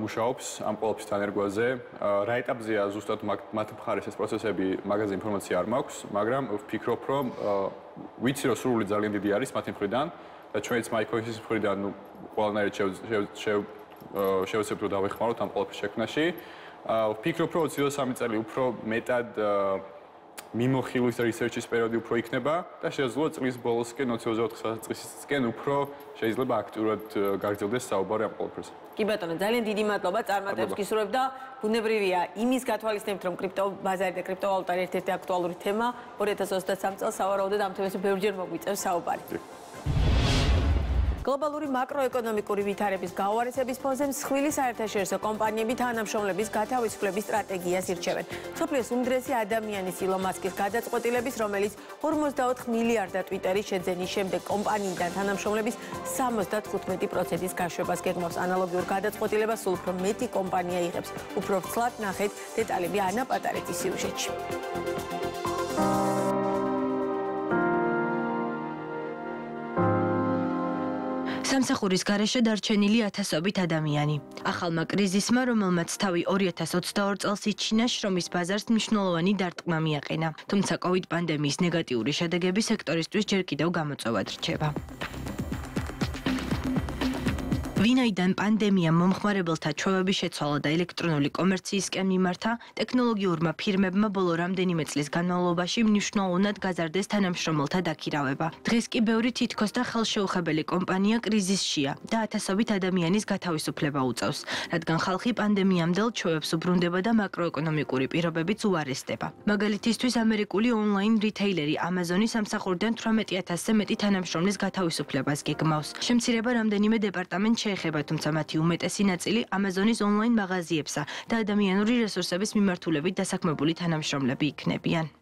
მუშაობს ამ ყოველფრის თანერგვაზე. რა ეტაპზეა ზუსტად მათ მხარეს ეს პროცესები, მაგაზე ინფორმაცია არ მაქვს, მაგრამ ვფიქრობ, რომ ვიცი რომ სრული ძალიან დიდი არის მათი მხრიდან და ჩვენც მაიკოისის მხრიდან, ну, ყველანაირად შევცებთ რომ დავეხმაროთ ამ ყოველფრის შექმნაში. ვფიქრობ, რომ 23 წელი უფრო მეტად მიმოხილვის რისერჩის პერიოდი უფრო იქნება და შესაძლოა წლის ბოლოსკენ 24 წლისკენ უფრო შეიძლება აქტიურად გაგრძელდეს საუბარი ამ ყველაფერზე. კი ბატონო, ძალიან დიდი მადლობა წარმატებს გისურვებ და ბუნებრივია იმის გათვალისწინებთ რომ კრიპტობაზარი და კრიპტოვალუტა ერთ-ერთი აქტუალური თემა 2023 წელს სავარაუდოდ ამ თემაზე ბევრჯერ მოგვიწევს საუბარი. გლობალური მაკროეკონომიკური ვითარების გაუარესების ფონზე მსხვილი საერთაშორისო კომპანიები თანამშრომლების გათავისუფლების სტრატეგიას ირჩევენ. სოფლიოს უმდრესი ადამიანის ილონ მასკის გადაწყვეტილების, რომელიც 44 მილიარდა ტვიტერის შეძენის შემდეგ კომპანიიდან თანამშრომლების 75%-ის გაშვებას გეგმავს. ანალოგიურ გადაწყვეტილებას სულ უფრო მეტი კომპანია იღებს. უფრო ვრცლად ნახეთ დეტალები ანა პატარეთის სიუჟეტში. სამსახურის გარეშე დარჩენილი ათასობით ადამიანი. ახალმა კრიზისმა, რომელმაც თავი 2022 წელს იჩინა შრომის ბაზარს მნიშვნელოვანი დარტყმა მიაყენა, თუმცა COVID პანდემიის ნეგატიური შედეგები სექტორისთვის ჯერ კიდევ გამოწვევად რჩება. ვინაიდან პანდემიამ მომხმარებელთა ჩვევები შეცვალა და ელექტრონული კომერციისკენ მიმართა, ტექნოლოგიურმა ფირმებმა ბოლო რამდენიმე წლის განმავლობაში მნიშვნელოვნად გაზარდეს თანამშრომელთა დაქირავება. დღეს კი ბევრი თითქოს და ხელშეუხებელი კომპანია კრიზისშია და ათასობით ადამიანის გათავისუფლება უწევს, რადგან ხალხი პანდემიამდელ ჩვევებს უბრუნდება და მაკროეკონომიკური პირობებიც უარესდება. მაგალითისთვის, ამერიკული ონლაინ რიტეილერი Amazon-ი სამსახურიდან 18000-ზე მეტი თანამშრომლის გათავისუფლებას გეგმავს. შემცირება რამდენიმე დეპარტამენტში შეეხება, თუმცა მათი უმეტესი ნაწილი Amazon-ის ონლაინ მაღაზიებსა და ადამიანური რესურსების მიმართულებით დასაქმებული თანამშრომლები იქნებიან.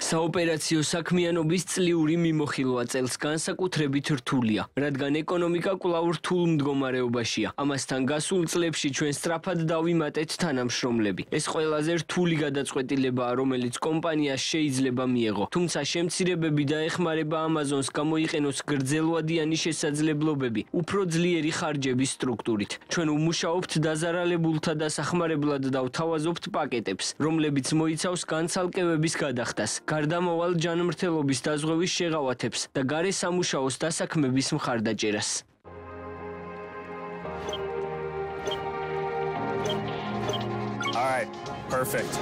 საოპერაციო საქმიანობის წლიური მიმოხილვა წელს განსაკუთრებით რთულია, რადგან ეკონომიკა კვლავ რთულ მდგომარეობაშია. ამასთან გასულ წლებში ჩვენ სწრაფად დავიმატეთ თანამშრომლები. ეს ყველაზე რთული გადაწყვეტილებაა, რომელიც კომპანიას შეიძლება მიეღო. თუმცა შემცირებები დაეხმარება Amazon-ს გამოიყენოს გრძელვადიანი შესაძლებლობები, უფრო ძლიერი ხარჯების სტრუქტურით. ჩვენ უმუშაობთ დაზარალებულთა დასახმარებლად და ვთავაზობთ პაკეტებს, რომლებიც მოიცავს განცალკევების გადახდას, გარდამავალ ჯანმრთელობის დაზღვევის შეღავათებს და გარე სამუშაოს დასაქმების მხარდაჭერას. All right, perfect.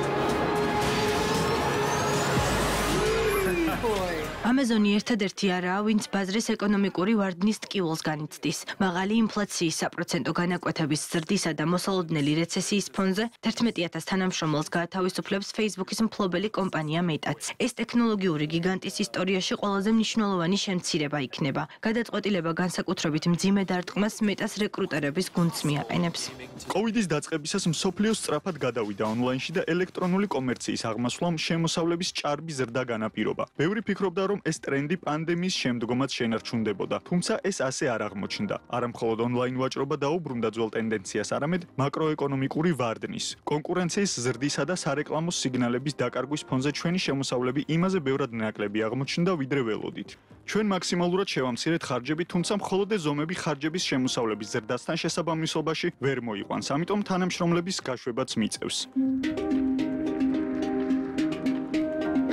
Amazon-ი ერთადერთი არაა, ვინც ბაზრის ეკონომიკური ვარდნის ტკივილს განიცდის. მაღალი ინფლაციის საპროცენტო განაკვეთების ზრდისა და მოსალოდნელი რეცესიის ფონზე 11000 თანამშრომელს გაათავისუფლებს Facebook-ის მფლობელი კომპანია Meta-ც. ეს ტექნოლოგიური გიგანტის ისტორიაში ყველაზე მნიშვნელოვანი შემცირება იქნება. გადაწყვეტილება განსაკუთრებით მძიმე დარტყმას Meta-ს რეკრუტერების გუნდს მიაყენებს. COVID-ის დაწყებისას მსოფლიო სწრაფად გადავიდა ონლაინში და ელექტრონული კომერციის აღმასვლამ შემოსავლების ჭარბი ზრდა განაპირობა. ბევრი ფიქრობდა, რომ ეს ტრენდი პანდემიის შემდგომაც შენარჩუნდებოდა, თუმცა ეს ასე არ აღმოჩნდა. არა მხოლოდ ონლაინ ვაჭრობა დაუბრუნდა ძველ ტენდენციას, არამედ მაკროეკონომიკური ვარდნის, კონკურენციის ზრდისა და სარეკლამო სიგნალების დაკარგვის ფონზე ჩვენი შემოსავლები იმაზე ბევრად ნაკლები აღმოჩნდა, ვიდრე ველოდით. ჩვენ მაქსიმალურად შევამცირეთ ხარჯები, თუმცა მხოლოდ ეს ზომები ხარჯების შემოსავლების ზრდასთან შესაბამისობაში ვერ მოიყვანს, ამიტომ თანამშრომლების გაშვებაც მიწევს.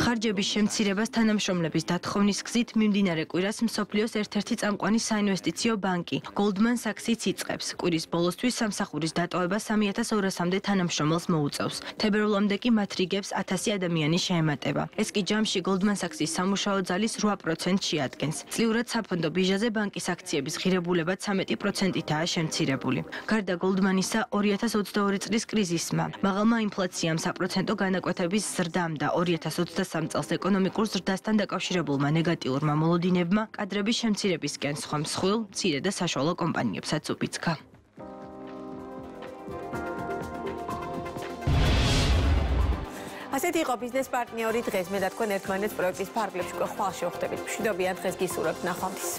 ხარჯების შემცირებას თანამშრომლების დათხოვნის გზით მიმდინარე კვირას მსოფლიოს ერთ-ერთი წამყვანი საინვესტიციო ბანკი Goldman Sachs-იც იწყებს. კვირის ბოლოსთვის სამსახურის დატოვება 3200-მდე თანამშრომელს მოუწევს. თებერვლამდე კი მათ რიგებს 1000 ადამიანი შეემატება. ეს კი ჯამში Goldman Sachs-ის სამუშაო ძალის 8%-ს შეადგენს. წლიურად საფონდო ბიჟაზე ბანკის აქციების ღირებულება 13%-ითაა შემცირებული. გარდა Goldman-ისა 2022 წლის კრიზისმა, მაღალმა ინფლაციამ საპროცენტო განაკვეთების ზრდამ და 2023 23 წელს ეკონომიკურ ზრდასთან დაკავშირებულმა ნეგატიურმა მოლოდინებმა კადრების შემცირებისკენ სხვა მსხვილ, მცირე და საშუალო კომპანიებსაც უბიძგა. ასეთი იყო ბიზნეს პარტნიორი დღეს მე და თქვენ ერთმანეთს პროექტის ფარგლებში ხვალ შევხვდებით. მშვიდობიან დღეს გისურვებთ ნახვამდის.